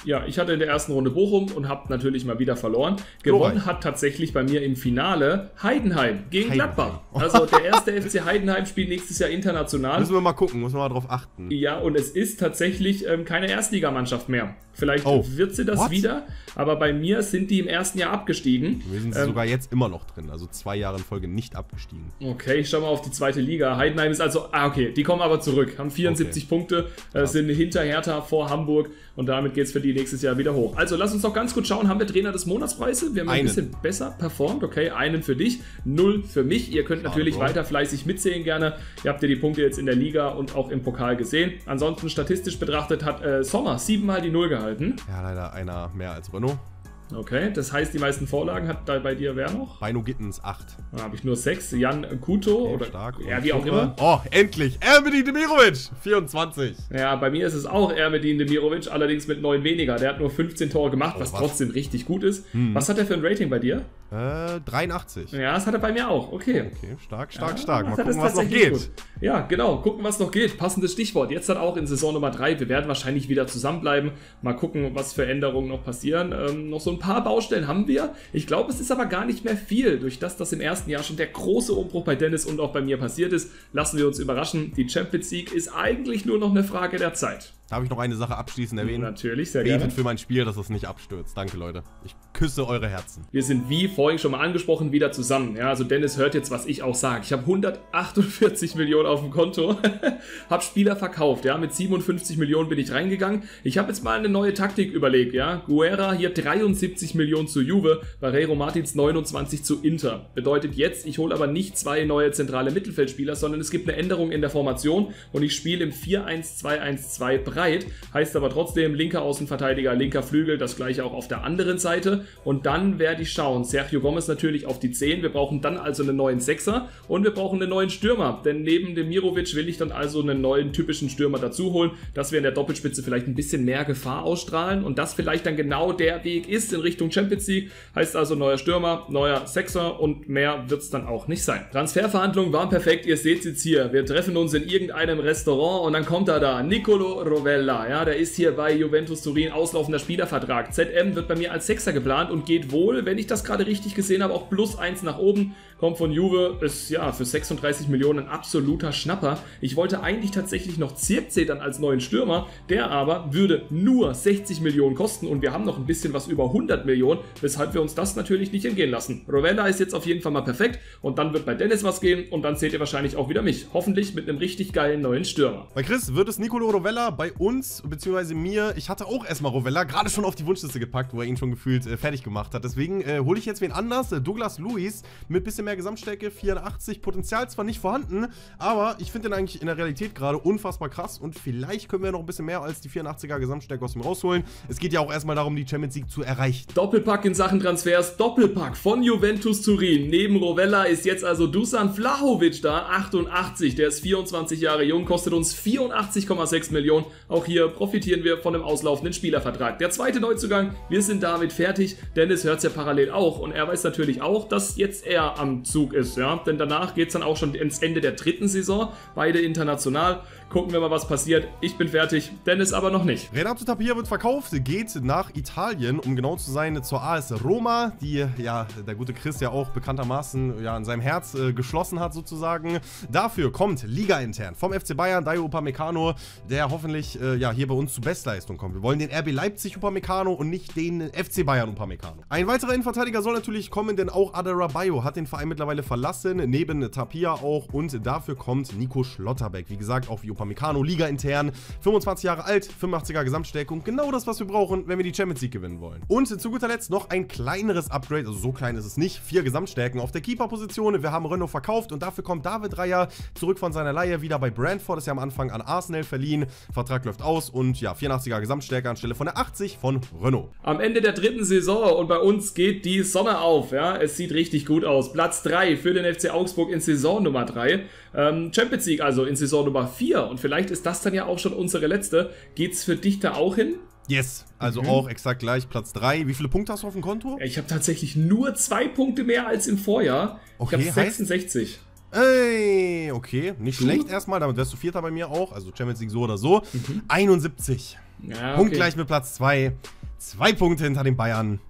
Ja, ich hatte in der ersten Runde Bochum und habe natürlich mal wieder verloren. Gewonnen hat tatsächlich bei mir im Finale Heidenheim gegen Heidenheim. Gladbach. Also der erste FC Heidenheim spielt nächstes Jahr international. Müssen wir mal gucken, müssen wir mal drauf achten. Ja, und es ist tatsächlich ähm, keine Erstligamannschaft mehr. Vielleicht oh. wird sie das What? wieder, aber bei mir sind die im ersten Jahr abgestiegen. Wir sind ähm, sogar jetzt immer noch drin, also zwei Jahre in Folge nicht abgestiegen. Okay, ich schau mal auf die zweite Liga. Heidenheim ist also, ah okay, die kommen aber zurück, haben 74 okay. Punkte, äh, sind hinter Hertha vor Hamburg und damit geht es für die nächstes Jahr wieder hoch. Also lass uns doch ganz gut schauen, haben wir Trainer des Monatspreise? Wir haben einen. ein bisschen besser performt, okay, einen für dich, null für mich. Ihr könnt natürlich Schade, weiter fleißig mitzählen gerne. Ihr habt ja die Punkte jetzt in der Liga und auch im Pokal gesehen. Ansonsten statistisch betrachtet hat äh, Sommer siebenmal die Null gehalten. Ja, leider einer mehr als Renault. Okay, das heißt, die meisten Vorlagen hat da bei dir wer noch? Beino Gittens 8. Da habe ich nur 6. Jan Kuto Okay, oder stark. ja, wie auch immer. Oh, endlich. Ermedi Demirovic, 24. Ja, bei mir ist es auch Ermedin Demirovic, allerdings mit 9 weniger. Der hat nur 15 Tore gemacht, was, was? trotzdem richtig gut ist. Was hat er für ein Rating bei dir? Äh, 83. Ja, das hat er bei mir auch. Okay. Okay, stark, stark, Ja, stark. Mal gucken, was noch geht. gut. Ja, genau. Gucken, was noch geht. Passendes Stichwort. Jetzt dann auch in Saison Nummer 3. Wir werden wahrscheinlich wieder zusammenbleiben. Mal gucken, was für Änderungen noch passieren. Ähm, noch so ein paar Baustellen haben wir. Ich glaube, es ist aber gar nicht mehr viel. Durch das, dass im ersten Jahr schon der große Umbruch bei Dennis und auch bei mir passiert ist, lassen wir uns überraschen. Die Champions League ist eigentlich nur noch eine Frage der Zeit. Darf ich noch eine Sache abschließend erwähnen? Natürlich, sehr Betet gerne. für mein Spiel, dass es nicht abstürzt. Danke, Leute. Ich küsse eure Herzen. Wir sind wie vorhin schon mal angesprochen wieder zusammen. Ja, also Dennis hört jetzt, was ich auch sage. Ich habe 148 Millionen auf dem Konto, habe Spieler verkauft. Ja, mit 57 Millionen bin ich reingegangen. Ich habe jetzt mal eine neue Taktik überlegt. Ja, Guerra hier 73 Millionen zu Juve, Barreiro Martins 29 zu Inter. Bedeutet jetzt, ich hole aber nicht zwei neue zentrale Mittelfeldspieler, sondern es gibt eine Änderung in der Formation und ich spiele im 4-1-2-1-2 breit. Heißt aber trotzdem linker Außenverteidiger, linker Flügel, das gleiche auch auf der anderen Seite. Und dann werde ich schauen. Sergio Gomez natürlich auf die 10. Wir brauchen dann also einen neuen Sechser und wir brauchen einen neuen Stürmer. Denn neben dem Mirovic will ich dann also einen neuen typischen Stürmer dazu holen, dass wir in der Doppelspitze vielleicht ein bisschen mehr Gefahr ausstrahlen und das vielleicht dann genau der Weg ist in Richtung Champions League. Heißt also neuer Stürmer, neuer Sechser und mehr wird es dann auch nicht sein. Transferverhandlungen waren perfekt. Ihr seht es jetzt hier. Wir treffen uns in irgendeinem Restaurant und dann kommt er da. Nicolo Rovella. Ja, der ist hier bei Juventus Turin auslaufender Spielervertrag. ZM wird bei mir als Sechser geplant und geht wohl, wenn ich das gerade richtig gesehen habe, auch plus eins nach oben. Kommt von Juve, ist ja für 36 Millionen ein absoluter Schnapper. Ich wollte eigentlich tatsächlich noch Zirkzee dann als neuen Stürmer, der aber würde nur 60 Millionen kosten und wir haben noch ein bisschen was über 100 Millionen, weshalb wir uns das natürlich nicht entgehen lassen. Rovella ist jetzt auf jeden Fall mal perfekt und dann wird bei Dennis was gehen und dann seht ihr wahrscheinlich auch wieder mich. Hoffentlich mit einem richtig geilen neuen Stürmer. Bei Chris wird es Nicolo Rovella bei uns, beziehungsweise mir. Ich hatte auch erstmal Rovella gerade schon auf die Wunschliste gepackt, wo er ihn schon gefühlt äh, fertig gemacht hat. Deswegen äh, hole ich jetzt wen anders. Äh, Douglas Lewis mit bisschen mehr Gesamtstärke, 84. Potenzial zwar nicht vorhanden, aber ich finde den eigentlich in der Realität gerade unfassbar krass und vielleicht können wir noch ein bisschen mehr als die 84er Gesamtstärke aus ihm rausholen. Es geht ja auch erstmal darum, die Champions League zu erreichen. Doppelpack in Sachen Transfers, Doppelpack von Juventus Turin. Neben Rovella ist jetzt also Dusan Vlahovic da, 88, der ist 24 Jahre jung, kostet uns 84,6 Millionen. Auch hier profitieren wir von einem auslaufenden Spielervertrag. Der zweite Neuzugang, wir sind damit fertig. Dennis hört es ja parallel auch und er weiß natürlich auch, dass jetzt er am Zug ist, ja. Denn danach geht es dann auch schon ins Ende der dritten Saison, beide international. Gucken wir mal, was passiert. Ich bin fertig, Dennis aber noch nicht. Renato Tapia wird verkauft, geht nach Italien, um genau zu sein, zur AS Roma, die ja der gute Chris ja auch bekanntermaßen ja in seinem Herz äh, geschlossen hat sozusagen. Dafür kommt Liga intern vom FC Bayern Dayo Upamecano, der hoffentlich äh, ja hier bei uns zu Bestleistung kommt. Wir wollen den RB Leipzig Upamecano und nicht den FC Bayern Upamecano. Ein weiterer Innenverteidiger soll natürlich kommen, denn auch Adarabayo hat den Verein mittlerweile verlassen, neben Tapia auch und dafür kommt Nico Schlotterbeck. Wie gesagt, auch wie Upamecano, Liga intern, 25 Jahre alt, 85er Gesamtstärke und genau das, was wir brauchen, wenn wir die Champions League gewinnen wollen. Und zu guter Letzt noch ein kleineres Upgrade, also so klein ist es nicht, vier Gesamtstärken auf der Keeper-Position. Wir haben Renault verkauft und dafür kommt David Reier zurück von seiner Leihe wieder bei Brentford, ist ja am Anfang an Arsenal verliehen, Vertrag läuft aus und ja, 84er Gesamtstärke anstelle von der 80 von Renault. Am Ende der dritten Saison und bei uns geht die Sonne auf. Ja, es sieht richtig gut aus. Platz 3 für den FC Augsburg in Saison Nummer 3. Ähm, Champions League also in Saison Nummer 4. Und vielleicht ist das dann ja auch schon unsere letzte. Geht's für dich da auch hin? Yes, also auch exakt gleich Platz 3. Wie viele Punkte hast du auf dem Konto? Ich habe tatsächlich nur zwei Punkte mehr als im Vorjahr. Okay, ich habe heißt- 66. Ey, okay, nicht schlecht erstmal, damit wärst du Vierter bei mir auch, also Champions League so oder so. 71. Ja, Punkt gleich mit Platz 2. Zwei Punkte hinter den Bayern.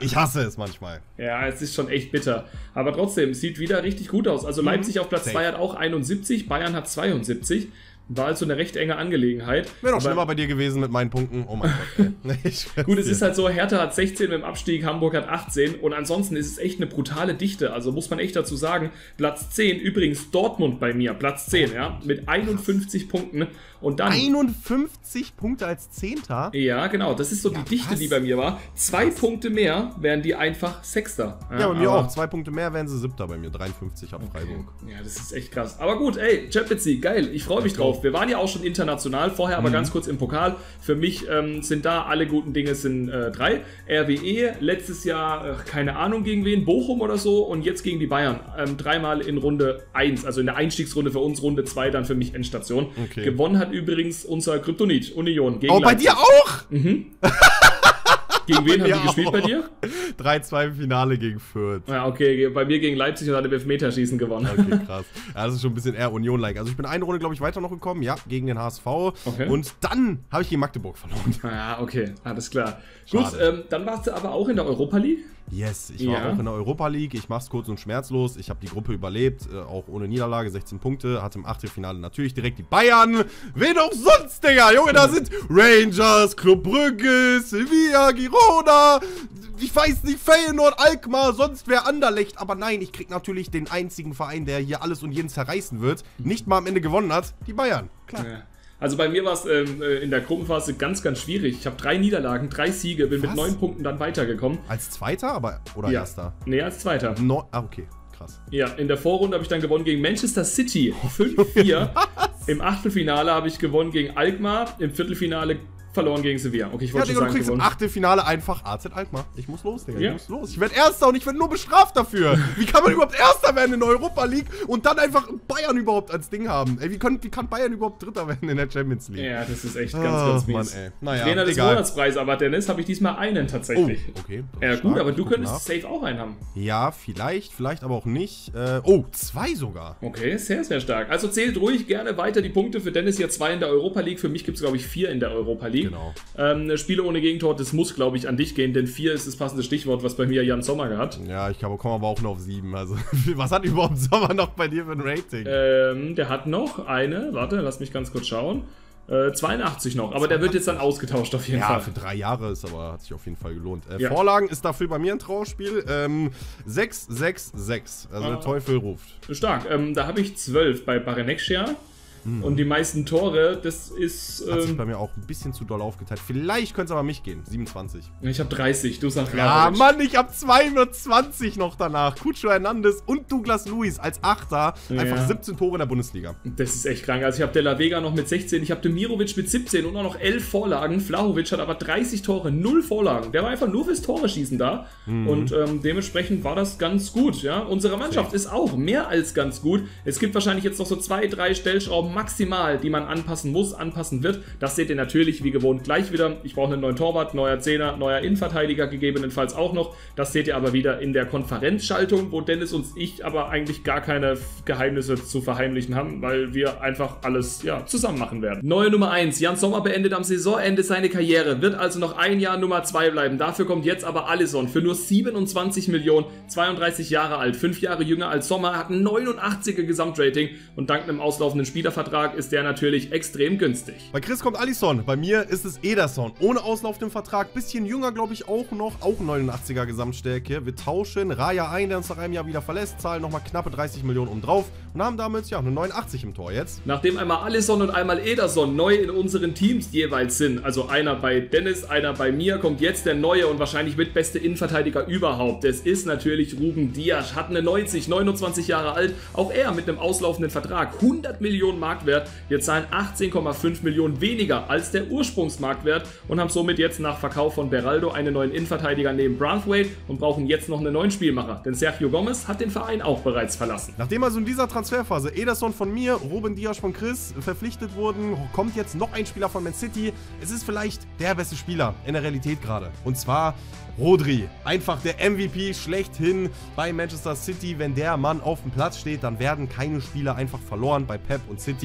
Ich hasse es manchmal. Ja, es ist schon echt bitter. Aber trotzdem, es sieht wieder richtig gut aus. Also Leipzig auf Platz Mhm. Safe. 2 hat auch 71, Bayern hat 72. War also eine recht enge Angelegenheit. Wäre doch schlimmer bei dir gewesen mit meinen Punkten. Oh mein Gott. ey. Gut, es ist halt so, Hertha hat 16 mit dem Abstieg, Hamburg hat 18 und ansonsten ist es echt eine brutale Dichte. Also muss man echt dazu sagen, Platz 10, übrigens Dortmund bei mir, Platz 10, ja, mit 51 Punkten Und dann. 51 Punkte als Zehnter? Ja, genau. Das ist so ja, die Dichte, was? die bei mir war. Zwei was? Punkte mehr wären die einfach Sechster. Ja, ja bei mir auch. Zwei Punkte mehr wären sie Siebter bei mir. 53 ab okay. Freiburg. Ja, das ist echt krass. Aber gut, ey, Champions League, geil. Ich freue mich drauf. Wir waren ja auch schon international, vorher aber mhm. ganz kurz im Pokal. Für mich ähm, sind da alle guten Dinge sind äh, drei. RWE, letztes Jahr, äh, keine Ahnung gegen wen, Bochum oder so und jetzt gegen die Bayern. Ähm, dreimal in Runde 1, also in der Einstiegsrunde für uns, Runde 2 dann für mich Endstation. Okay. Gewonnen hat übrigens unser Kryptonit, Union. Gegen oh, bei dir auch? Mhm. Gegen wen haben die gespielt bei dir? 3-2 im Finale gegen Fürth. Ja, okay, bei mir gegen Leipzig und hat im Elfmeterschießen gewonnen. Okay, krass. Ja, das ist schon ein bisschen eher Union-like. Also ich bin eine Runde, glaube ich, weiter noch gekommen, ja, gegen den HSV. Okay. Und dann habe ich gegen Magdeburg verloren. Ja, okay, alles klar. Schade. Gut, ähm, dann warst du aber auch in der Europa League? Yes, ich war ja. auch in der Europa League. Ich mach's kurz und schmerzlos. Ich habe die Gruppe überlebt, äh, auch ohne Niederlage, 16 Punkte. Hatte im Achtelfinale natürlich direkt die Bayern. Wen auch sonst, Digga? Junge, da sind Rangers, Club Brügge, Sevilla, Girona. Ich weiß nicht, Feyenoord, Alkmaar, sonst wer Anderlecht. Aber nein, ich krieg natürlich den einzigen Verein, der hier alles und jeden zerreißen wird. Nicht mal am Ende gewonnen hat. Die Bayern. Klar. Ja. Also bei mir war es ähm, äh, in der Gruppenphase ganz, ganz schwierig. Ich habe drei Niederlagen, drei Siege, bin Was? mit neun Punkten dann weitergekommen. Als Zweiter aber oder ja. Erster? Nee, als Zweiter. No ah, okay. Krass. Ja, in der Vorrunde habe ich dann gewonnen gegen Manchester City 5-4. Im Achtelfinale habe ich gewonnen gegen Alkmaar. Im Viertelfinale verloren gegen Sevilla. Okay, ich wollte ja, Digga, sagen, du kriegst gewonnen. im Achtelfinale einfach AZ Alkmaar. Ich muss los, Digga. Ja. Ich muss los. Ich werde Erster und ich werde nur bestraft dafür. Wie kann man überhaupt Erster werden in der Europa League und dann einfach Bayern überhaupt als Ding haben? Ey, wie, können, wie kann Bayern überhaupt Dritter werden in der Champions League? Ja, das ist echt ganz, oh, ganz mies. Mann, ey. Naja, Trainer des Monatspreis, aber Dennis, habe ich diesmal einen tatsächlich. Oh, okay. Ja, gut, aber du könntest nach. safe auch einen haben. Ja, vielleicht, vielleicht aber auch nicht. Äh, oh, zwei sogar. Okay, sehr, sehr stark. Also zählt ruhig gerne weiter die Punkte. Für Dennis hier zwei in der Europa League. Für mich gibt es, glaube ich, vier in der Europa League. Genau. Ähm, Spiele ohne Gegentor, das muss, glaube ich, an dich gehen, denn 4 ist das passende Stichwort, was bei mir Jan Sommer gehabt. Ja, ich komme aber auch noch auf 7. Also, was hat überhaupt Sommer noch bei dir für ein Rating? Ähm, der hat noch eine, warte, lass mich ganz kurz schauen. 82 äh, noch, aber 82. der wird jetzt dann ausgetauscht auf jeden ja, Fall. Ja, für drei Jahre ist aber, hat sich auf jeden Fall gelohnt. Äh, ja. Vorlagen ist dafür bei mir ein Trauerspiel. Ähm, 666, also ah, der Teufel ruft. Stark, ähm, da habe ich 12 bei Barenexia. Mhm. Und die meisten Tore, das ist. Ähm, Hat sich ähm, bei mir auch ein bisschen zu doll aufgeteilt. Vielleicht könnte es aber mich gehen. 27. Ich habe 30, du sagst Ja, Mann, ich habe 220 noch danach. Cucho Hernandez und Douglas Luis als Achter. Ja. Einfach 17 Tore in der Bundesliga. Das ist echt krank. Also ich habe De La Vega noch mit 16, ich habe Demirovic mit 17 und auch noch 11 Vorlagen. Flahovic hat aber 30 Tore, 0 Vorlagen. Der war einfach nur fürs Tore schießen da. Mhm. Und ähm, dementsprechend war das ganz gut. Ja? Unsere Mannschaft okay. ist auch mehr als ganz gut. Es gibt wahrscheinlich jetzt noch so zwei, drei Stellschrauben maximal, die man anpassen muss, anpassen wird. Das seht ihr natürlich wie gewohnt gleich wieder. Ich brauche einen neuen Torwart, neuer Zehner, neuer Innenverteidiger gegebenenfalls auch noch. Das seht ihr aber wieder in der Konferenzschaltung, wo Dennis und ich aber eigentlich gar keine Geheimnisse zu verheimlichen haben, weil wir einfach alles ja, zusammen machen werden. Neue Nummer 1. Jan Sommer beendet am Saisonende seine Karriere, wird also noch ein Jahr Nummer 2 bleiben. Dafür kommt jetzt aber Allison für nur 27 Millionen, 32 Jahre alt, 5 Jahre jünger als Sommer, hat ein 89er Gesamtrating und dank einem auslaufenden Spielervertrag Vertrag ist der natürlich extrem günstig. Bei Chris kommt Alisson, bei mir ist es Ederson. Ohne auslaufenden Vertrag, bisschen jünger glaube ich auch noch, auch 89er Gesamtstärke. Wir tauschen Raya ein, der uns nach einem Jahr wieder verlässt, zahlen nochmal knappe 30 Millionen um drauf und haben damit ja eine 89 im Tor jetzt. Nachdem einmal Alisson und einmal Ederson neu in unseren Teams jeweils sind, also einer bei Dennis, einer bei mir, kommt jetzt der neue und wahrscheinlich mitbeste Innenverteidiger überhaupt. Es ist natürlich Ruben Dias, hat eine 90, 29 Jahre alt, auch er mit einem auslaufenden Vertrag, 100 Millionen Mark Marktwert. Wir zahlen 18,5 Millionen weniger als der Ursprungsmarktwert und haben somit jetzt nach Verkauf von Beraldo einen neuen Innenverteidiger neben Branthwaite und brauchen jetzt noch einen neuen Spielmacher, denn Sergio Gomez hat den Verein auch bereits verlassen. Nachdem also in dieser Transferphase Ederson von mir, Ruben Dias von Chris verpflichtet wurden, kommt jetzt noch ein Spieler von Man City. Es ist vielleicht der beste Spieler in der Realität gerade. Und zwar Rodri, einfach der MVP schlechthin bei Manchester City. Wenn der Mann auf dem Platz steht, dann werden keine Spieler einfach verloren bei Pep und City.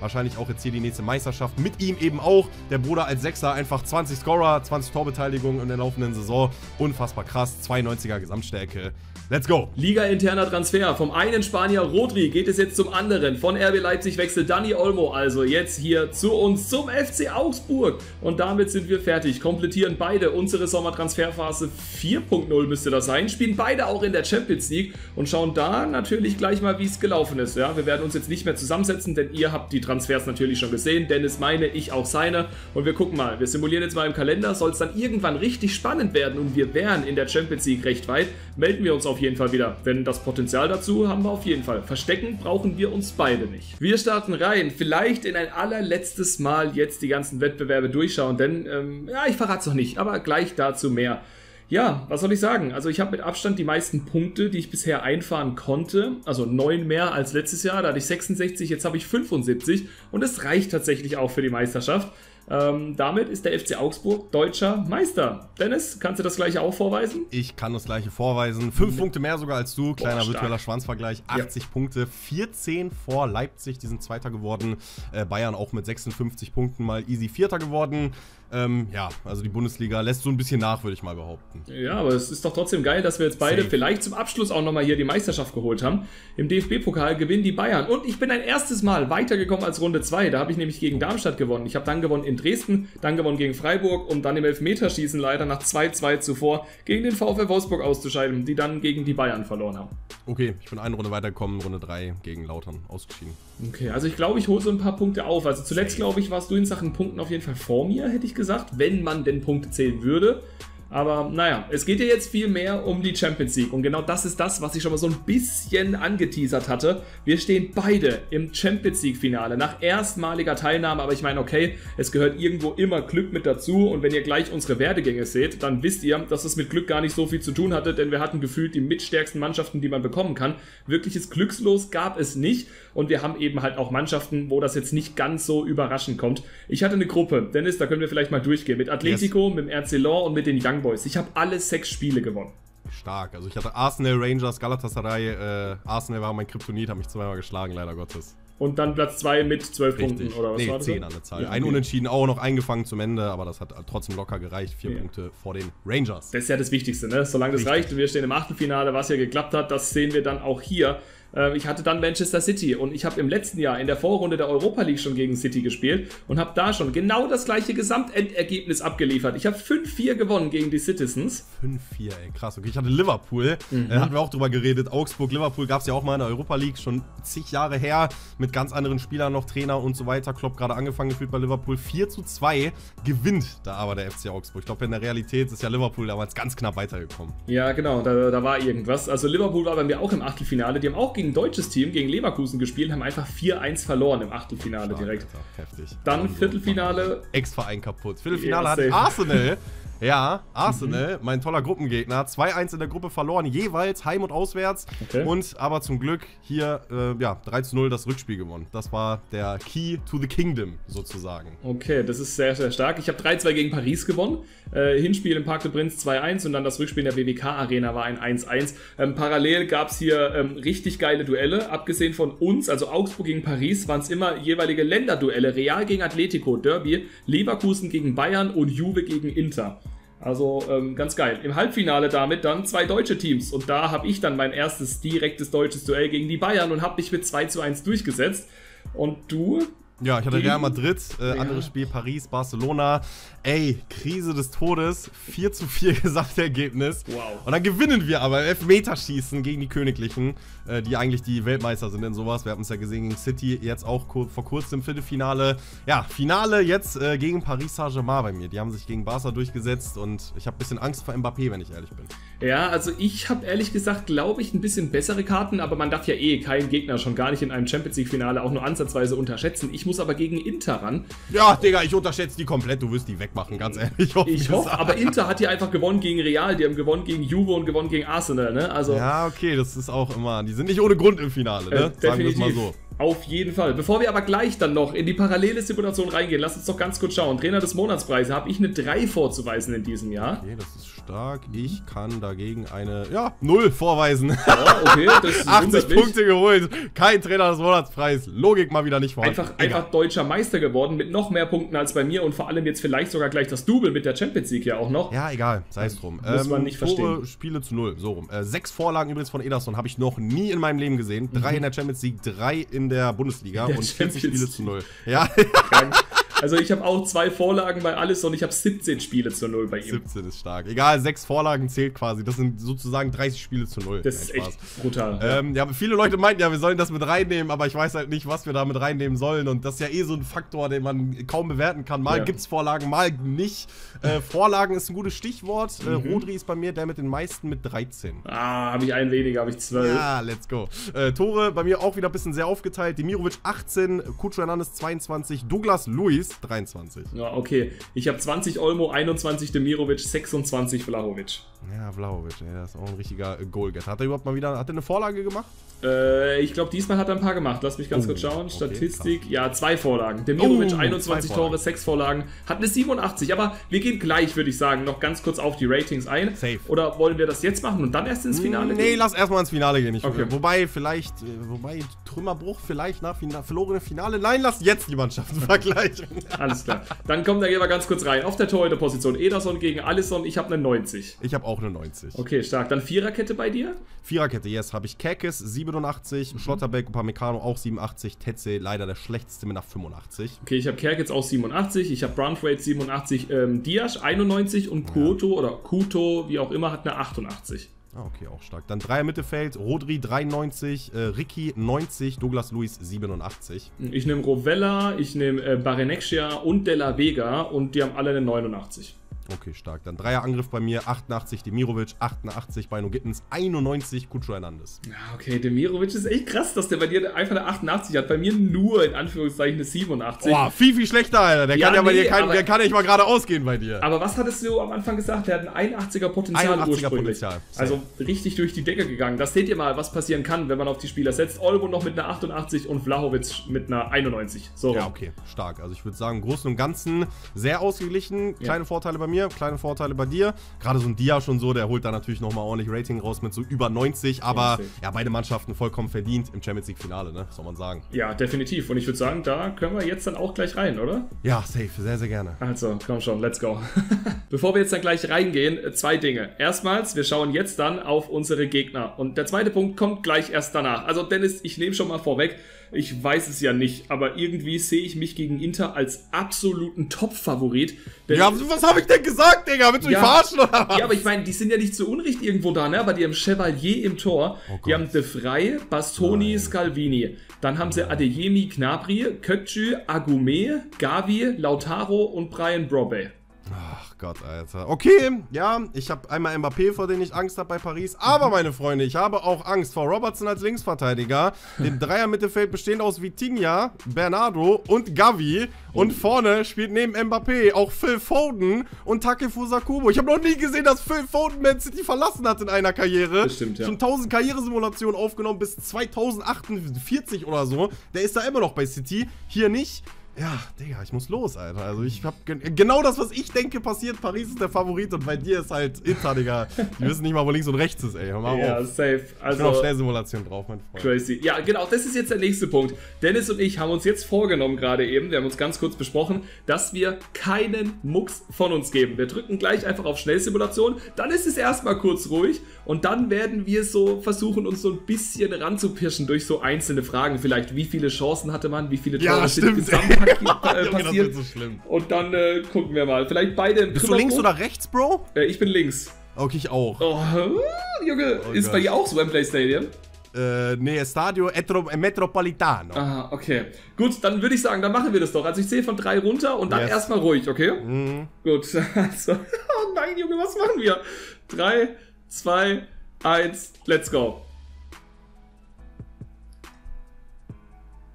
Wahrscheinlich auch jetzt hier die nächste Meisterschaft. Mit ihm eben auch. Der Bruder als Sechser einfach 20 Scorer, 20 Torbeteiligungen in der laufenden Saison. Unfassbar krass. 92er Gesamtstärke. Let's go. Liga-interner Transfer. Vom einen Spanier Rodri geht es jetzt zum anderen. Von RB Leipzig wechselt Dani Olmo also jetzt hier zu uns zum FC Augsburg. Und damit sind wir fertig. Komplettieren beide unsere Sommertransferphase 4.0 müsste das sein. Spielen beide auch in der Champions League und schauen da natürlich gleich mal, wie es gelaufen ist. Ja, wir werden uns jetzt nicht mehr zusammensetzen, denn ihr habt die Transfers natürlich schon gesehen. Dennis meine, ich auch seine. Und wir gucken mal. Wir simulieren jetzt mal im Kalender. Soll es dann irgendwann richtig spannend werden und wir wären in der Champions League recht weit, melden wir uns auf jeden Fall wieder. Denn das Potenzial dazu haben wir auf jeden Fall. Verstecken brauchen wir uns beide nicht. Wir starten rein. Vielleicht in ein allerletztes Mal jetzt die ganzen Wettbewerbe durchschauen, denn ähm, ja, ich verrate es noch nicht, aber gleich dazu mehr. Ja, was soll ich sagen? Also ich habe mit Abstand die meisten Punkte, die ich bisher einfahren konnte. Also neun mehr als letztes Jahr. Da hatte ich 66, jetzt habe ich 75 und es reicht tatsächlich auch für die Meisterschaft. Ähm, damit ist der FC Augsburg deutscher Meister. Dennis, kannst du das gleiche auch vorweisen? Ich kann das gleiche vorweisen. Fünf Punkte mehr sogar als du. Kleiner Boah, virtueller Schwanzvergleich. 80 ja. Punkte, 14 vor Leipzig. Die sind Zweiter geworden. Äh, Bayern auch mit 56 Punkten mal easy Vierter geworden. Ähm, ja, also die Bundesliga lässt so ein bisschen nach, würde ich mal behaupten. Ja, aber es ist doch trotzdem geil, dass wir jetzt beide Safe. vielleicht zum Abschluss auch nochmal hier die Meisterschaft geholt haben. Im DFB-Pokal gewinnen die Bayern. Und ich bin ein erstes Mal weitergekommen als Runde 2. Da habe ich nämlich gegen Darmstadt gewonnen. Ich habe dann gewonnen in Dresden, dann gewonnen gegen Freiburg, um dann im Elfmeterschießen leider nach 2-2 zuvor gegen den VfL Wolfsburg auszuscheiden, die dann gegen die Bayern verloren haben. Okay, ich bin eine Runde weitergekommen, Runde 3 gegen Lautern ausgeschieden. Okay, also ich glaube, ich hole so ein paar Punkte auf. Also zuletzt, glaube ich, warst du in Sachen Punkten auf jeden Fall vor mir, hätte ich gesagt, wenn man denn Punkte zählen würde. Aber naja, es geht ja jetzt viel mehr um die Champions League. Und genau das ist das, was ich schon mal so ein bisschen angeteasert hatte. Wir stehen beide im Champions League-Finale nach erstmaliger Teilnahme. Aber ich meine, okay, es gehört irgendwo immer Glück mit dazu. Und wenn ihr gleich unsere Werdegänge seht, dann wisst ihr, dass es mit Glück gar nicht so viel zu tun hatte. Denn wir hatten gefühlt die mitstärksten Mannschaften, die man bekommen kann. Wirkliches Glückslos gab es nicht. Und wir haben eben halt auch Mannschaften, wo das jetzt nicht ganz so überraschend kommt. Ich hatte eine Gruppe, Dennis, da können wir vielleicht mal durchgehen. Mit Atletico, yes. mit dem RC Lens und mit den Young Boys. Ich habe alle sechs Spiele gewonnen. Stark. Also ich hatte Arsenal, Rangers, Galatasaray. Äh, Arsenal war mein Kryptonit, habe mich zweimal geschlagen, leider Gottes. Und dann Platz 2 mit 12 Punkten, oder was nee, war das? 10 an der Zahl. Ja, Ein Unentschieden auch noch eingefangen zum Ende, aber das hat trotzdem locker gereicht. Vier ja. Punkte vor den Rangers. Das ist ja das Wichtigste, ne? Solange das Richtig. reicht und wir stehen im Achtelfinale, was ja geklappt hat, das sehen wir dann auch hier. Äh, ich hatte dann Manchester City und ich habe im letzten Jahr in der Vorrunde der Europa League schon gegen City gespielt und habe da schon genau das gleiche Gesamtendergebnis abgeliefert. Ich habe 5-4 gewonnen gegen die Citizens. 5-4, ey, krass. Okay, ich hatte Liverpool, mhm. da hatten wir auch drüber geredet. Augsburg, Liverpool gab es ja auch mal in der Europa League, schon zig Jahre her, mit ganz anderen Spielern noch, Trainer und so weiter. Klopp gerade angefangen gefühlt bei Liverpool. 4 zu 2 gewinnt da aber der FC Augsburg. Ich glaube, in der Realität ist ja Liverpool damals ganz knapp weitergekommen. Ja, genau, da, da war irgendwas. Also Liverpool war bei mir auch im Achtelfinale. Die haben auch gegen ein deutsches Team, gegen Leverkusen gespielt, haben einfach 4-1 verloren im Achtelfinale Stark, direkt. Alter, heftig. Dann Viertelfinale. Ex-Verein kaputt. Viertelfinale ja, hat Arsenal Ja, Arsenal, mhm. mein toller Gruppengegner. 2-1 in der Gruppe verloren, jeweils heim und auswärts. Okay. Und aber zum Glück hier, äh, ja, 3-0 das Rückspiel gewonnen. Das war der Key to the Kingdom sozusagen. Okay, das ist sehr, sehr stark. Ich habe 3-2 gegen Paris gewonnen. Äh, Hinspiel im Parc de Prince 2-1 und dann das Rückspiel in der WWK-Arena war ein 1-1. Ähm, parallel gab es hier ähm, richtig geile Duelle. Abgesehen von uns, also Augsburg gegen Paris, waren es immer jeweilige Länderduelle. Real gegen Atletico, Derby, Leverkusen gegen Bayern und Juve gegen Inter. Also ähm, ganz geil. Im Halbfinale damit dann zwei deutsche Teams. Und da habe ich dann mein erstes direktes deutsches Duell gegen die Bayern und habe mich mit 2 zu 1 durchgesetzt. Und du ja, ich hatte Real Madrid, äh, ja. anderes Spiel Paris, Barcelona. Ey, Krise des Todes, 4 zu 4 Gesamtergebnis. Wow. Und dann gewinnen wir aber Elfmeterschießen gegen die Königlichen, äh, die eigentlich die Weltmeister sind in sowas. Wir haben es ja gesehen gegen City, jetzt auch vor kurzem im Viertelfinale. Ja, Finale jetzt äh, gegen Paris Saint-Germain bei mir. Die haben sich gegen Barca durchgesetzt und ich habe ein bisschen Angst vor Mbappé, wenn ich ehrlich bin. Ja, also ich habe ehrlich gesagt, glaube ich, ein bisschen bessere Karten, aber man darf ja eh keinen Gegner schon gar nicht in einem Champions League-Finale auch nur ansatzweise unterschätzen. Ich muss aber gegen Inter ran. Ja, Digga, ich unterschätze die komplett. Du wirst die wegmachen, ganz ehrlich. Ich hoffe, ich hoffe aber Inter hat ja einfach gewonnen gegen Real. Die haben gewonnen gegen Juve und gewonnen gegen Arsenal, ne? Also, ja, okay, das ist auch immer. Die sind nicht ohne Grund im Finale, ne? Äh, Sagen wir es mal so. Auf jeden Fall. Bevor wir aber gleich dann noch in die parallele Simulation reingehen, lass uns doch ganz kurz schauen. Trainer des Monatspreise habe ich eine 3 vorzuweisen in diesem Jahr. Okay, das ist stark. Ich kann dagegen eine, ja, 0 vorweisen. Ja, okay, das 80 Punkte geholt. Kein Trainer des Monatspreis. Logik mal wieder nicht vorhanden. Einfach, einfach deutscher Meister geworden mit noch mehr Punkten als bei mir und vor allem jetzt vielleicht sogar gleich das Double mit der Champions League ja auch noch. Ja, egal. Sei es drum. Muss man nicht Tore, verstehen. Spiele zu 0. So rum. Äh, sechs Vorlagen übrigens von Ederson habe ich noch nie in meinem Leben gesehen. Drei in der Champions League, drei in der Bundesliga Mhm. Der und 40 Champions Spiele zu 0. Ja, Krank. Also ich habe auch zwei Vorlagen bei alles und ich habe 17 Spiele zu 0 bei ihm. 17 ist stark. Egal, sechs Vorlagen zählt quasi. Das sind sozusagen 30 Spiele zu 0. Das ist echt brutal. Ähm, ja, viele Leute meinten ja, wir sollen das mit reinnehmen, aber ich weiß halt nicht, was wir da mit reinnehmen sollen. Und das ist ja eh so ein Faktor, den man kaum bewerten kann. Mal Ja. gibt's Vorlagen, mal nicht. Äh, Vorlagen ist ein gutes Stichwort. Äh, Mhm. Rodri ist bei mir der mit den meisten mit 13. Ah, habe ich einen weniger, habe ich 12. Ja, let's go. Äh, Tore bei mir auch wieder ein bisschen sehr aufgeteilt. Demirovic 18, Kucho Hernandez 22, Douglas Luis 23. Ja, okay. Ich habe 20 Olmo, 21 Demirovic, 26 Vlahovic. Ja, Vlahovic, ey, das ist auch ein richtiger äh, Goalgetter. Hat er überhaupt mal wieder, hat er eine Vorlage gemacht? Äh, ich glaube, diesmal hat er ein paar gemacht. Lass mich ganz Oh, kurz schauen. okay, Statistik. Ja, zwei Vorlagen. Demirovic Oh, 21 zwei Tore, Vorlagen. sechs Vorlagen. Hat eine 87. Aber wir gehen gleich, würde ich sagen, noch ganz kurz auf die Ratings ein. Safe. Oder wollen wir das jetzt machen und dann erst ins Finale Nee, gehen? lass erstmal ins Finale gehen. Ich, Okay. Wobei, vielleicht, äh, wobei Trümmerbruch vielleicht nach Fina verlorene Finale. Nein, lass jetzt die Mannschaften vergleichen. Alles klar. Dann kommen da gehen wir ganz kurz rein. Auf der Torhüterposition Ederson gegen Alisson. Ich habe eine 90. Ich habe auch eine 90. Okay, stark. Dann Viererkette bei dir? Viererkette, yes, habe ich Kekes 87, Schlotterbeck, Upamecano auch 87, Tetze leider der schlechteste mit nach 85. Okay, ich habe Kerkitz auch 87, ich habe Braunthwaite 87, ähm, Diasch 91 und Koto oder Kuto, wie auch immer, hat eine 88. Ah, okay, auch stark. Dann Dreier Mittelfeld, Rodri 93, äh, Ricky 90, Douglas Luis 87. Ich nehme Rovella, ich nehme äh, Barenexia und Della Vega und die haben alle eine 89. Okay, stark. Dann Dreierangriff bei mir, 88 Demirovic, 88 Beino Gittens, 91 Kucho Hernandez. Ja, okay, Demirovic ist echt krass, dass der bei dir einfach eine 88 hat. Bei mir nur in Anführungszeichen eine 87. Boah, viel, viel schlechter, Alter. Der Ja, kann ja bei nee, dir kein, aber- der kann nicht mal gerade ausgehen bei dir. Aber was hattest du am Anfang gesagt? Der hat ein 81er Potenzial 81er ursprünglich. Potenzial. Also richtig durch die Decke gegangen. Das seht ihr mal, was passieren kann, wenn man auf die Spieler setzt. Olmo noch mit einer 88 und Vlahovic mit einer 91. So. Ja, okay, stark. Also ich würde sagen, im Großen und Ganzen sehr ausgeglichen. Kleine Vorteile bei mir, kleine Vorteile bei dir. Gerade so ein Dia schon so, der holt da natürlich nochmal ordentlich Rating raus mit so über 90. Aber Ja, safe. ja, beide Mannschaften vollkommen verdient im Champions League Finale, ne? Soll man sagen. Ja, definitiv. Und ich würde sagen, da können wir jetzt dann auch gleich rein, oder? Ja, safe, sehr, sehr gerne. Also, komm schon, let's go. Bevor wir jetzt dann gleich reingehen, zwei Dinge. Erstmals, wir schauen jetzt dann auf unsere Gegner. Und der zweite Punkt kommt gleich erst danach. Also, Dennis, ich nehme schon mal vorweg, ich weiß es ja nicht, aber irgendwie sehe ich mich gegen Inter als absoluten Top-Favorit. Ja, was habe ich denn gesagt, Digga? Willst du mich Ja. verarschen oder was? Ja, aber ich meine, die sind ja nicht zu Unrecht irgendwo da, ne? Aber die haben Chevalier im Tor, Oh die haben De Frey, Bastoni, Scalvini. Dann haben sie Adeyemi, Gnabry, Kökçü, Agume, Gavi, Lautaro und Brian Brobe. Ach Gott, Alter. Okay, ja, ich habe einmal Mbappé, vor dem ich Angst habe bei Paris. Aber, meine Freunde, ich habe auch Angst vor Robertson als Linksverteidiger. Dem Dreier-Mittelfeld bestehend aus Vitinha, Bernardo und Gavi. Und vorne spielt neben Mbappé auch Phil Foden und Takefusa Kubo. Ich habe noch nie gesehen, dass Phil Foden Man City verlassen hat in einer Karriere. Das stimmt, ja. Schon 1000 Karrieresimulationen aufgenommen bis 2048 oder so. Der ist da immer noch bei City. Hier nicht. Ja, Digga, ich muss los, Alter. Also ich hab gen genau das, was ich denke, passiert. Paris ist der Favorit und bei dir ist halt Inter, Digga. Die wissen nicht mal, wo links und rechts ist, ey. Hör Ja, auf. safe. Ich bin auf Also, Schnellsimulation drauf, mein Freund. crazy. Ja, genau, das ist jetzt der nächste Punkt. Dennis und ich haben uns jetzt vorgenommen, gerade eben, wir haben uns ganz kurz besprochen, dass wir keinen Mucks von uns geben. Wir drücken gleich einfach auf Schnellsimulation, dann ist es erstmal kurz ruhig und dann werden wir so versuchen, uns so ein bisschen ranzupirschen durch so einzelne Fragen. Vielleicht, wie viele Chancen hatte man, wie viele Tore Ja, sind stimmt. Gesamt äh, passiert. so schlimm. Und dann äh, gucken wir mal. Vielleicht beide im Bist du links oder rechts, Bro? Äh, ich bin links. Okay, ich auch. Oh, Junge, Oh ist Gott. bei dir auch so Wembley Stadium? Äh, nee, Stadio Etro Metropolitano. Ah, okay. Gut, dann würde ich sagen, dann machen wir das doch. Also ich zähle von drei runter und dann Yes. erstmal ruhig, okay? Mhm. Gut. Also, oh nein, Junge, was machen wir? Drei, zwei, eins, let's go.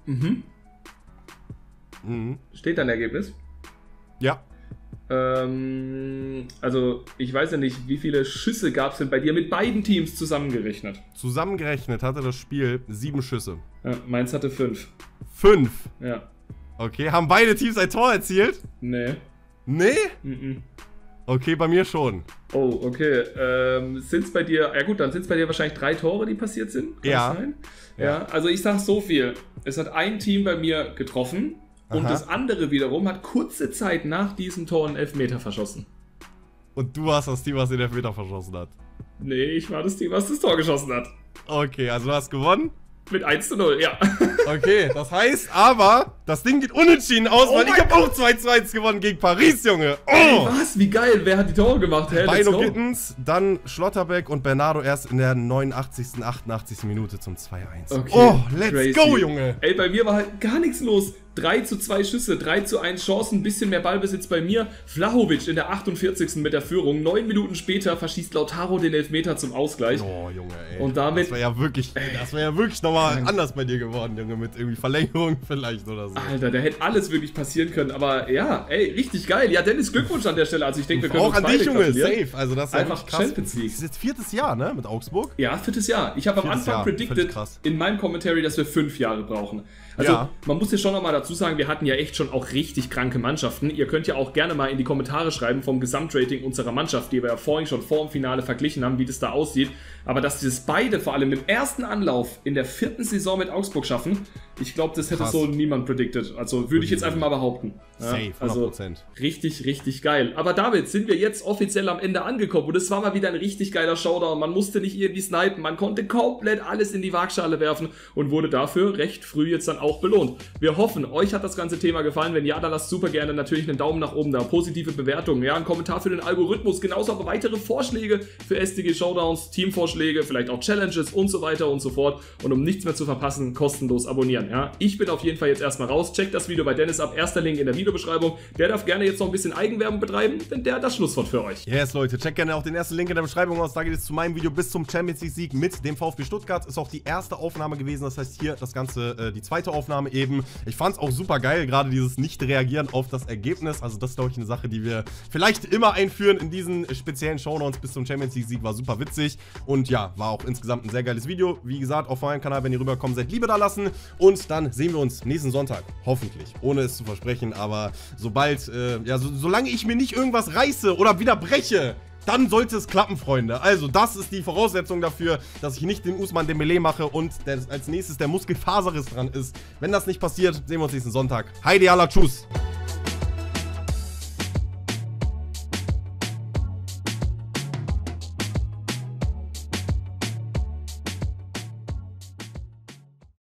Mhm. Mhm. Steht dein Ergebnis? Ja. Ähm, also, ich weiß ja nicht, wie viele Schüsse gab es denn bei dir mit beiden Teams zusammengerechnet? Zusammengerechnet hatte das Spiel sieben Schüsse. Ja, meins hatte fünf. Fünf? Ja. Okay, haben beide Teams ein Tor erzielt? Nee. Nee? Mhm. Okay, bei mir schon. Oh, okay. Ähm, sind es bei dir, ja gut, dann sind es bei dir wahrscheinlich drei Tore, die passiert sind? Kann Ja. Ja. Ja. also ich sag so viel. Es hat ein Team bei mir getroffen und Aha. das andere wiederum hat kurze Zeit nach diesem Tor einen Elfmeter verschossen. Und du hast das Team, was den Elfmeter verschossen hat. Nee, ich war das Team, was das Tor geschossen hat. Okay, also du hast gewonnen. Mit 1 zu 0, ja. Okay, das heißt aber, das Ding geht unentschieden aus, Oh weil ich habe auch 2 zu 1 gewonnen gegen Paris, Junge. Oh! Was? Wie geil. Wer hat die Tore gemacht? Let's Beino. Gittens, dann Schlotterbeck und Bernardo erst in der 89., 88. Minute zum 2-1. Okay, oh, let's crazy. go, Junge. Ey, bei mir war halt gar nichts los. 3 zu 2 Schüsse, 3 zu 1 Chancen, ein bisschen mehr Ballbesitz bei mir. Flahovic in der 48. mit der Führung. Neun Minuten später verschießt Lautaro den Elfmeter zum Ausgleich. Oh, Junge, ey. Und damit- Das wäre ja wirklich, das wäre ja wirklich nochmal anders bei dir geworden, Junge, mit irgendwie Verlängerung vielleicht oder so. Alter, da hätte alles wirklich passieren können. Aber ja, ey, richtig geil. Ja, Dennis, Glückwunsch an der Stelle. Also ich denke, wir können Auch uns an dich, Junge, safe. Also das ist Einfach krass. Champions League. Das ist jetzt viertes Jahr, ne, mit Augsburg. Ja, viertes Jahr. Ich habe am Anfang Jahr, predicted in meinem Commentary, dass wir fünf Jahre brauchen. Also Ja. man muss ja schon nochmal dazu sagen, wir hatten ja echt schon auch richtig kranke Mannschaften. Ihr könnt ja auch gerne mal in die Kommentare schreiben vom Gesamtrating unserer Mannschaft, die wir ja vorhin schon vor dem Finale verglichen haben, wie das da aussieht. Aber dass dieses beide vor allem im ersten Anlauf in der vierten Saison mit Augsburg schaffen, ich glaube, das hätte Krass. so niemand predicted. Also würde ich jetzt einfach mal behaupten. Ja, Safe, 100%. also richtig, richtig geil. Aber David, sind wir jetzt offiziell am Ende angekommen und es war mal wieder ein richtig geiler Showdown. Man musste nicht irgendwie snipen, man konnte komplett alles in die Waagschale werfen und wurde dafür recht früh jetzt dann auch belohnt. Wir hoffen, euch hat das ganze Thema gefallen. Wenn ja, dann lasst super gerne natürlich einen Daumen nach oben da, positive Bewertungen, ja, einen Kommentar für den Algorithmus, genauso aber weitere Vorschläge für STG Showdowns, Teamvorschläge, vielleicht auch Challenges und so weiter und so fort. Und um nichts mehr zu verpassen, kostenlos abonnieren, ja. Ich bin auf jeden Fall jetzt erstmal raus. Checkt das Video bei Dennis ab. Erster Link in der Videobeschreibung. Der darf gerne jetzt noch ein bisschen Eigenwerbung betreiben, denn der hat das Schlusswort für euch. Yes, Leute, checkt gerne auch den ersten Link in der Beschreibung aus. Da geht es zu meinem Video bis zum Champions League Sieg mit dem VfB Stuttgart. Ist auch die erste Aufnahme gewesen. Das heißt, hier das Ganze, äh, die zweite Aufnahme eben. Ich fand es auch super geil, gerade dieses Nicht-Reagieren auf das Ergebnis. Also, das ist, glaube ich, eine Sache, die wir vielleicht immer einführen in diesen speziellen Showdowns bis zum Champions League Sieg. War super witzig. Und ja, war auch insgesamt ein sehr geiles Video. Wie gesagt, auf meinem Kanal, wenn ihr rüberkommen seid, Liebe da lassen. Und dann sehen wir uns nächsten Sonntag. Hoffentlich. Ohne es zu versprechen. Aber sobald, äh, ja, so, solange ich mir nicht irgendwas reiße oder wieder breche, dann sollte es klappen, Freunde. Also, das ist die Voraussetzung dafür, dass ich nicht den Usman Dembele mache und der, als nächstes der Muskelfaserriss dran ist. Wenn das nicht passiert, sehen wir uns nächsten Sonntag. Heidi Allah, tschüss.